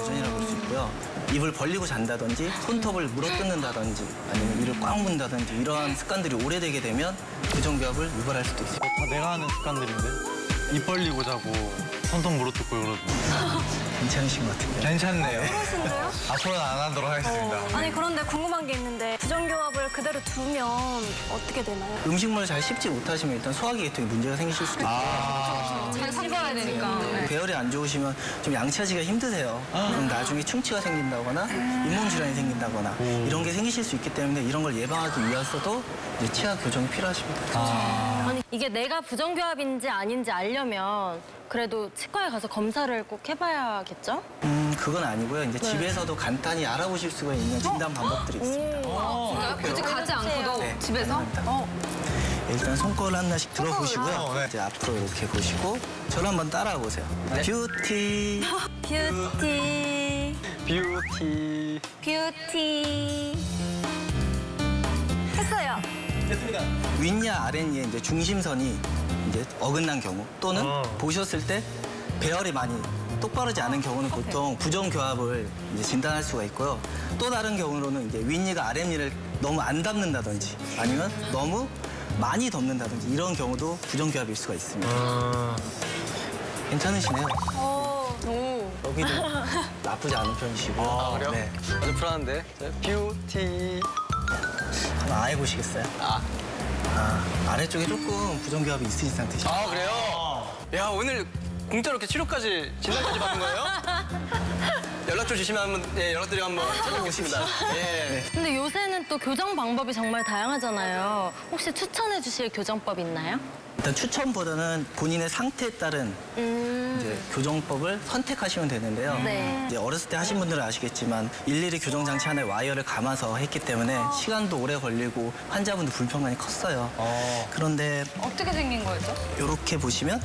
유전이라고 볼 수 있고요. 입을 벌리고 잔다든지 손톱을 물어뜯는다든지 아니면 이를 꽉 문다든지 이러한 습관들이 오래되게 되면 부정교합을 유발할 수도 있습니다. 다 내가 하는 습관들인데 입 벌리고 자고 손톱 물어뜯고 이러거든요. 괜찮으신 것 같은데요. 괜찮네요. 앞으로는 안 하도록 하겠습니다. 아니 그런데 궁금한 게 있는데 부정교합을 그대로 두면 어떻게 되나요? 음식물을 잘 씹지 못하시면 일단 소화기 계통에 문제가 생기실 수도 있고요. 잘 씹어야 되니까. 네. 배열이 안 좋으시면 좀 양치하기가 힘드세요. 그럼 나중에 충치가 생긴다거나 잇몸 질환이 생긴다거나 이런 게 생기실 수 있기 때문에 이런 걸 예방하기 위해서도 이제 치아 교정이 필요하십니다. 아니, 이게 내가 부정교합인지 아닌지 알려면 그래도 치과에 가서 검사를 꼭 해봐야겠죠? 음, 그건 아니고요. 이제 집에서도 간단히 알아보실 수가 있는 진단 방법들이 있습니다. 진짜요? 굳이 가지 않고도 네, 집에서? 어. 일단 손거울 하나씩 들어보시고요. 어, 네. 이제 앞으로 이렇게 보시고 저를 한번 따라와 보세요. 뷰티. beauty, beauty. beauty. 했어요. 윗니와 아랫니의 이제 중심선이 이제 어긋난 경우 또는 어. 보셨을 때 배열이 많이 똑바르지 않은 경우는 보통 부정교합을 이제 진단할 수가 있고요. 또 다른 경우로는 이제 윗니가 아랫니를 너무 안 덮는다든지 아니면 너무 많이 덮는다든지 이런 경우도 부정교합일 수가 있습니다. 괜찮으시네요. 여기도 나쁘지 않은 편이시고요. 아, 그래요? 네. 아주 불안한데. 자, 뷰티. 한번 아 해 보시겠어요? 아. 아, 아래쪽에 조금 부정교합이 있으신 상태시죠? 아, 그래요? 야, 오늘 공짜로 이렇게 치료까지, 진단까지 받은 거예요? 연락처 주시면 한번, 예, 연락드리고 한번 찾아보겠습니다. 예. 근데 요새는 또 교정 방법이 정말 다양하잖아요. 혹시 추천해 주실 교정법 있나요? 일단 추천보다는 본인의 상태에 따른 음, 이제 교정법을 선택하시면 되는데요. 네. 이제 어렸을 때 하신 분들은 아시겠지만 일일이 교정 장치 하나에 와이어를 감아서 했기 때문에 시간도 오래 걸리고 환자분도 불편감이 컸어요. 그런데 어떻게 생긴 거였죠? 이렇게 보시면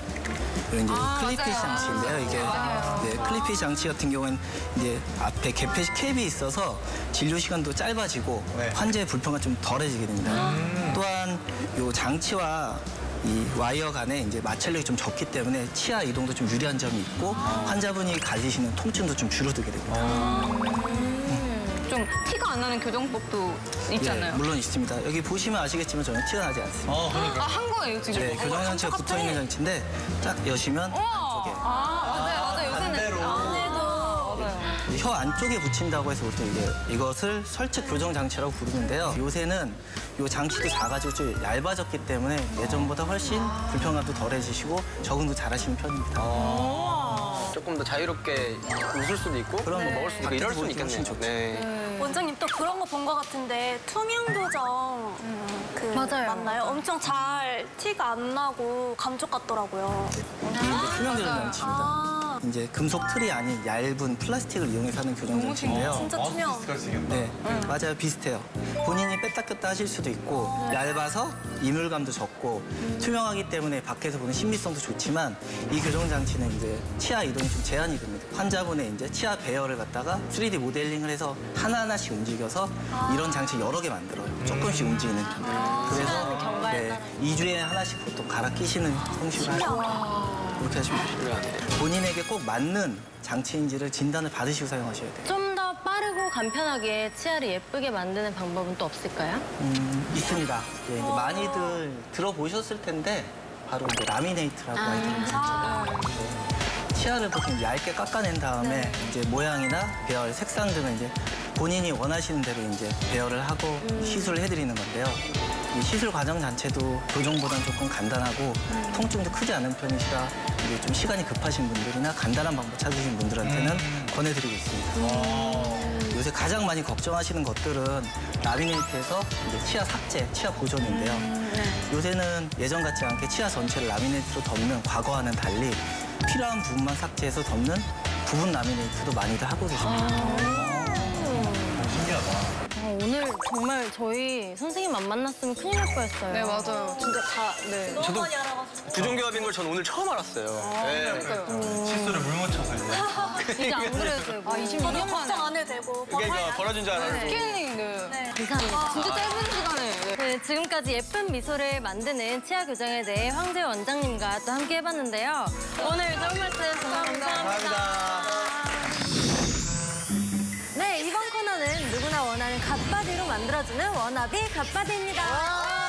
이제 아, 클리피 맞아요. 장치인데요. 이게 이제 클리피 장치 같은 경우는 이제 앞에 개폐 캡이 있어서 진료 시간도 짧아지고 네. 환자의 불편감 좀 덜해지게 됩니다. 또한 이 장치와 이 와이어 간에 이제 마찰력이 좀 적기 때문에 치아 이동도 좀 유리한 점이 있고 환자분이 가지시는 통증도 좀 줄어들게 됩니다. 좀 티가 안 나는 교정법도 있잖아요. 예, 물론 있습니다. 여기 보시면 아시겠지만 저는 티가 나지 않습니다. 어, 그러니까. 아, 한 거예요, 지금? 네, 교정 장치가 붙어 있는 장치인데 딱 여시면 안쪽에 아, 혀 안쪽에 붙인다고 해서 보통 이게 이것을 설측 교정 장치라고 부르는데요. 요새는 이 장치도 작아지고 좀 얇아졌기 때문에 예전보다 훨씬 불편감도 덜해지시고 적응도 잘하시는 편입니다. 조금 더 자유롭게 웃을 수도 있고, 그럼 뭐 먹을 수도 있고, 이럴 수는 있겠네요. 좋죠. 네. 원장님 또 그런 거본거 같은데 투명 교정 그 맞아요. 맞나요? 엄청 잘 티가 안 나고 감쪽 같더라고요. 이게 이제 투명 교정 장치입니다. 아 이제 금속 틀이 아닌 얇은 플라스틱을 이용해서 하는 교정 장치인데요. 진짜 투명. 네, 맞아요. 비슷해요. 본인이 뺐다 꼈다 하실 수도 있고 얇아서 이물감도 적고 투명하기 때문에 밖에서 보는 신비성도 좋지만 이 교정 장치는 이제 치아 이동이 좀 제한이 됩니다. 환자분의 이제 치아 배열을 갖다가 3D 모델링을 해서 하나하나씩 움직여서 이런 장치 여러 개 만들어요. 조금씩 움직이는 편들. 그래서 네, 2주에 하나씩 보통 갈아 끼시는 형식으로 하시고 그렇게 하시면 돼요. 본인에게 꼭 맞는 장치인지를 진단을 받으시고 사용하셔야 돼요. 좀 더 빠르고 간편하게 치아를 예쁘게 만드는 방법은 또 없을까요? 음, 있습니다. 예, 이제 많이들 들어보셨을 텐데 바로 이제 라미네이트라고 아. 아이들은 네. 치아를 보통 얇게 깎아낸 다음에 네. 이제 모양이나 배열, 색상 등을 이제 본인이 원하시는 대로 이제 배열을 하고 음. 시술을 해드리는 건데요. 이 시술 과정 자체도 교정보다는 조금 간단하고 음. 통증도 크지 않은 편이시라 이제 좀 시간이 급하신 분들이나 간단한 방법 찾으신 분들한테는 음. 권해드리고 있습니다. 요새 가장 많이 걱정하시는 것들은 라미네이트에서 이제 치아 삭제, 치아 보존인데요. 요새는 예전 같지 않게 치아 전체를 라미네이트로 덮는 과거와는 달리 필요한 부분만 삭제해서 덮는 부분 라미네이트도 많이들 하고 계십니다. 어, 오늘 정말 저희 선생님 안 만났으면 큰일 날 뻔했어요. 네, 맞아요. 진짜 다, 네. 저도 부정교합인 걸 전 오늘 처음 알았어요. 네. 실수를 물 묻혀서 이제. 이제 안 그래도 아, 22년 걱정 만에. 안 해도 되고. 그러니까 벌어진 줄 알았는데. 스케일링, 네. 감사합니다. 진짜 짧은 시간에. 네. 네, 지금까지 예쁜 미소를 만드는 치아 교정에 대해 황재 원장님과 또 함께 해봤는데요. 오늘 좋은 말씀 정말 감사합니다. 네, 만들어주는 wannabe god body입니다.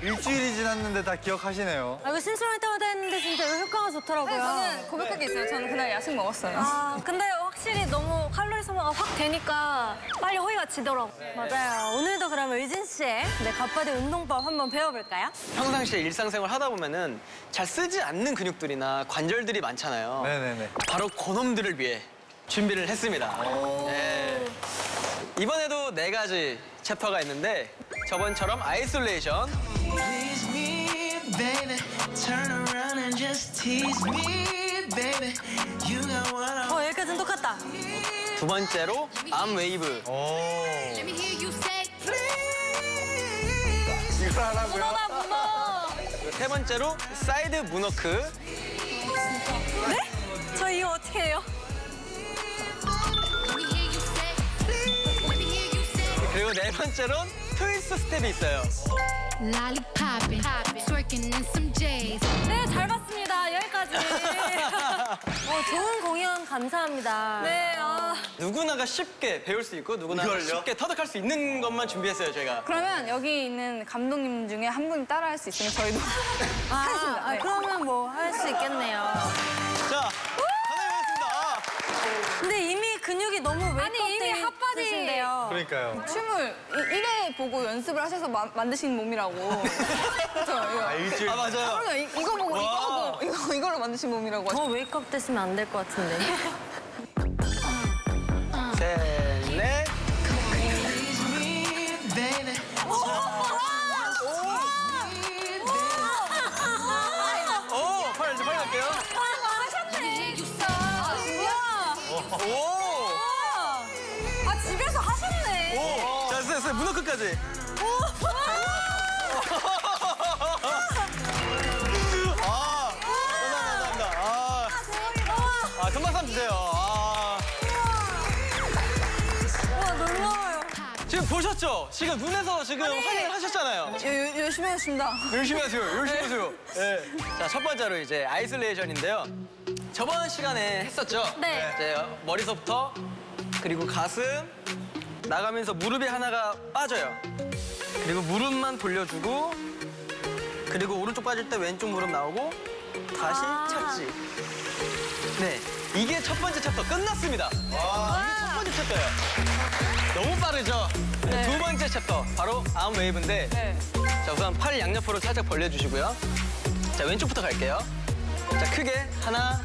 일주일이 지났는데 다 기억하시네요. 아, 이거 심심할 때마다 했는데 진짜 이거 효과가 좋더라고요. 네, 저는 고백할 게 있어요. 저는 그날 야식 먹었어요. 아 근데 확실히 너무 칼로리 소모가 확 되니까 빨리 허리가 지더라고. 맞아요. 오늘도 그러면 의진 씨의 네, 갓바디 운동법 한번 배워볼까요? 평상시에 일상생활 하다 보면은 잘 쓰지 않는 근육들이나 관절들이 많잖아요. 네네네. 바로 그놈들을 위해 준비를 했습니다. 네. 이번에도 네 가지 chapter가 있는데 저번처럼 isolation, 어, 여기까지는 똑같다. 두 번째로 arm wave. 오. 이걸 하라고요? 문어다 문어. 세 번째로 side moonwalk. 네? 저 이거 어떻게 해요? 그리고 네 번째로는 트위스트 스텝이 있어요. 네, 잘 봤습니다. 여기까지. 어, 좋은 공연 감사합니다. 네, 아. 누구나가 쉽게 배울 수 있고 누구나가 이걸요? 쉽게 터득할 수 있는 것만 준비했어요, 저희가. 그러면 여기 있는 감독님 중에 한분 따라 할 수 있으면 저희도 아, 하겠습니다. 아, 네. 그러면 뭐 할 수 있겠네요. 근육이 너무 wake up. 있으신데요. 그러니까요. 춤을 이- 이래 보고 연습을 하셔서 마- 만드신 몸이라고. 그렇죠? 아, 일주일. 아, 맞아요. 그러니까 이- 이거 보고 이거 와. 하고 이거 이걸로 만드신 몸이라고. 더 wake up 됐으면 안 될 것 같은데. 셋, 넷. 오, 팔 이제 팔 갈게요. 오, 문워크까지. 아, 감사합니다. 감사합니다. 아, 아, 금방 삼 주세요. 아. 와, 놀라워요. 지금 보셨죠? 지금 눈에서 지금 확인을 하셨잖아요. 여- 여- 열심히 하셨습니다. 열심히 하세요. 열심히 하세요. 네. 자, 첫 번째로 이제 isolation인데요. 저번 시간에 했었죠? 네. 이제 머리서부터 그리고 가슴 나가면서 무릎이 하나가 빠져요. 그리고 무릎만 돌려주고 그리고 오른쪽 빠질 때 왼쪽 무릎 나오고 다시 착지. 네. 이게 첫 번째 챕터 끝났습니다. 이게 첫 번째 챕터예요. 너무 빠르죠? 네, 두 번째 챕터 바로 arm wave인데 네. 자 우선 팔 양옆으로 살짝 벌려주시고요. 자 왼쪽부터 갈게요. 자 크게 하나,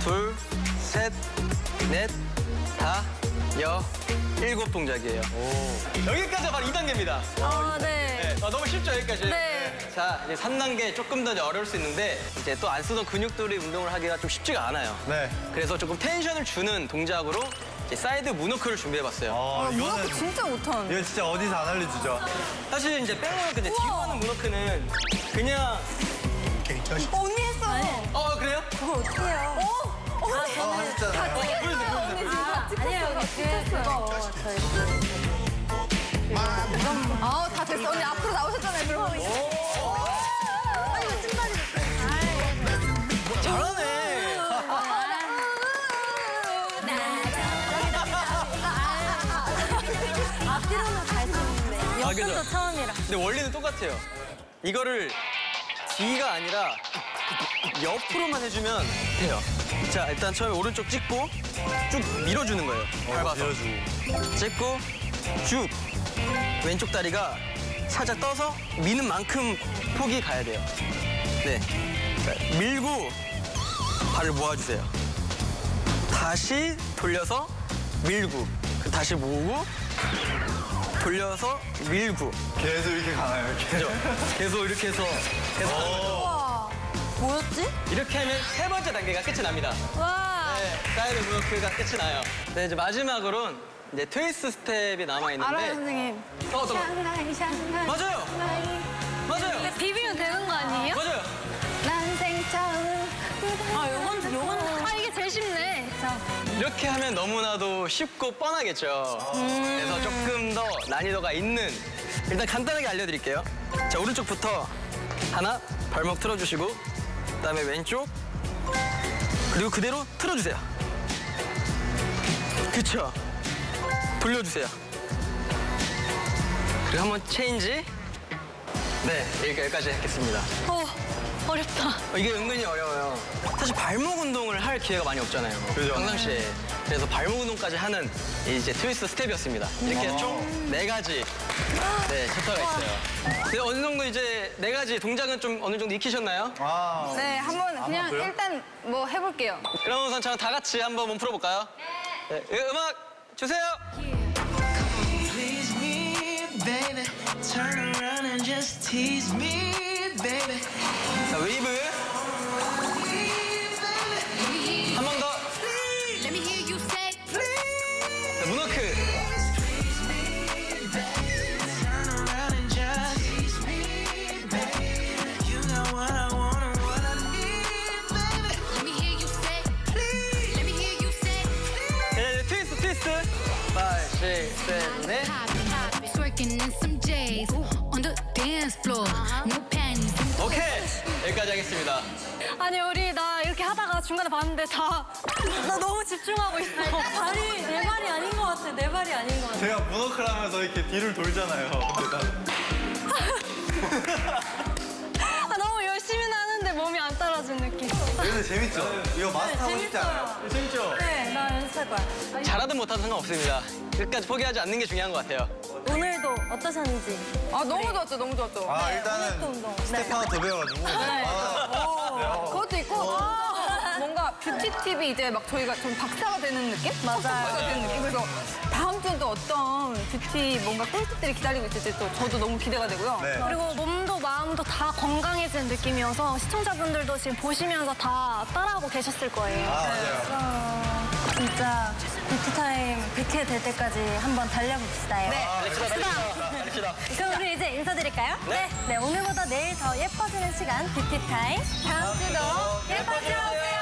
둘, 셋, 넷, 다, 여, 일곱 동작이에요. 여기까지가 바로 2단계입니다. 아, 네. 아, 너무 쉽죠 여기까지? 네. 자 이제 3단계 조금 더 이제 어려울 수 있는데 이제 또 안 쓰던 근육들이 운동을 하기가 좀 쉽지가 않아요. 네. 그래서 조금 tension을 주는 동작으로 이제 side moonwalk를 준비해봤어요. 아, 문어크 이거는. 진짜 못하는데. 이거 진짜 어디서 안 알려주죠? 사실 이제 back moonwalk 이제 뒤로 하는 moonwalk는 그냥 언니 했어요. 어 그래요? 그걸 어떻게 해요? 아, 하셨잖아요. 어, 보여주세요, 보여주세요. 아, 아니에요. 그, 그거. 저희. 아, 다 됐어. 언니 앞으로 나오셨잖아요. 그럼. 아, 이거 신발이. 잘하네. 앞뒤로는 갈 수 있는데. 아, 그죠? 옆편도 처음이라. 근데 원리는 똑같아요. 이거를 뒤가 아니라 옆으로만 해주면 돼요. 자, 일단 처음에 오른쪽 찍고 쭉 밀어주는 거예요. 밟아서. 밀어주고. 찍고 쭉. 왼쪽 다리가 살짝 떠서 미는 만큼 폭이 가야 돼요. 네. 자, 밀고 발을 모아주세요. 다시 돌려서 밀고 그 다시 모으고 돌려서 밀고 계속 이렇게 가나요, 이렇게? 그죠? 계속 이렇게 해서 계속 거죠. 뭐였지? 이렇게 하면 세 번째 단계가 끝이 납니다. 와. 네, side moonwalk가 끝이 나요. 네, 이제 마지막으로는 이제 트위스트 스텝이 남아 있는데 알아요, 선생님. 어? 샹하이, 샹하이. 맞아요. 맞아요. 비비면 되는 거 아니에요? 맞아요. 난생 처음. 아, 요건, 요건. 아, 이게 제일 쉽네. 이렇게 하면 너무나도 쉽고 뻔하겠죠. 그래서 조금 더 난이도가 있는 일단 간단하게 알려드릴게요. 자 오른쪽부터 하나 발목 틀어주시고 그다음에 왼쪽 그리고 그대로 틀어주세요. 그쵸? 돌려주세요. 그리고 한번 체인지. 네, 여기까지 했겠습니다. 어, 어렵다. 어, 이게 은근히 어려워요. 사실 발목 운동을 할 기회가 많이 없잖아요. 그죠. 평상시에. 그래서 발목 운동까지 하는 이제 트위스트 스텝이었습니다. 이렇게 총 네 가지 네 chapter가 있어요. 근데 어느 정도 이제 네 가지 동작은 좀 어느 정도 익히셨나요? 아, 네, 한번 그냥 그래요? 일단 뭐 해볼게요. 그럼 우선 저랑 다 같이 한번 몸 풀어볼까요? 네. 음악 주세요. 뒤를 돌잖아요. 아, 너무 열심히는 하는데 몸이 안 따라준 느낌. 근데 재밌죠? 이거 마스터하고 싶지 않아요? 재밌죠? 네, 나 연습할 거야. 잘하든 못하든 상관없습니다. 끝까지 포기하지 않는 게 중요한 것 같아요. 오늘도 어떠셨는지. 아 너무 좋았죠, 너무 좋았죠. 아, 오늘도 일단은 운동. 스텝 네. 하나 더 배워가지고. 아, 그것도 있고 뭔가 beauty tip이 이제 막 저희가 좀 박사가 되는 느낌? 맞아요. 박사가 되는 느낌. 그래서 다음 또 어떤 뷰티 뭔가 꿀팁들이 기다리고 있을지 또 저도 너무 기대가 되고요. 네. 그리고 몸도 마음도 다 건강해지는 느낌이어서 시청자분들도 지금 보시면서 다 따라하고 계셨을 거예요. 아, 맞아요. 그래서 진짜 뷰티타임 100회 될 때까지 한번 달려봅시다요. 네. 알겠습니다. 그럼 우리 이제 인사드릴까요? 네. 네, 오늘보다 내일 더 예뻐지는 시간 뷰티타임. 다음 주도 예뻐지세요.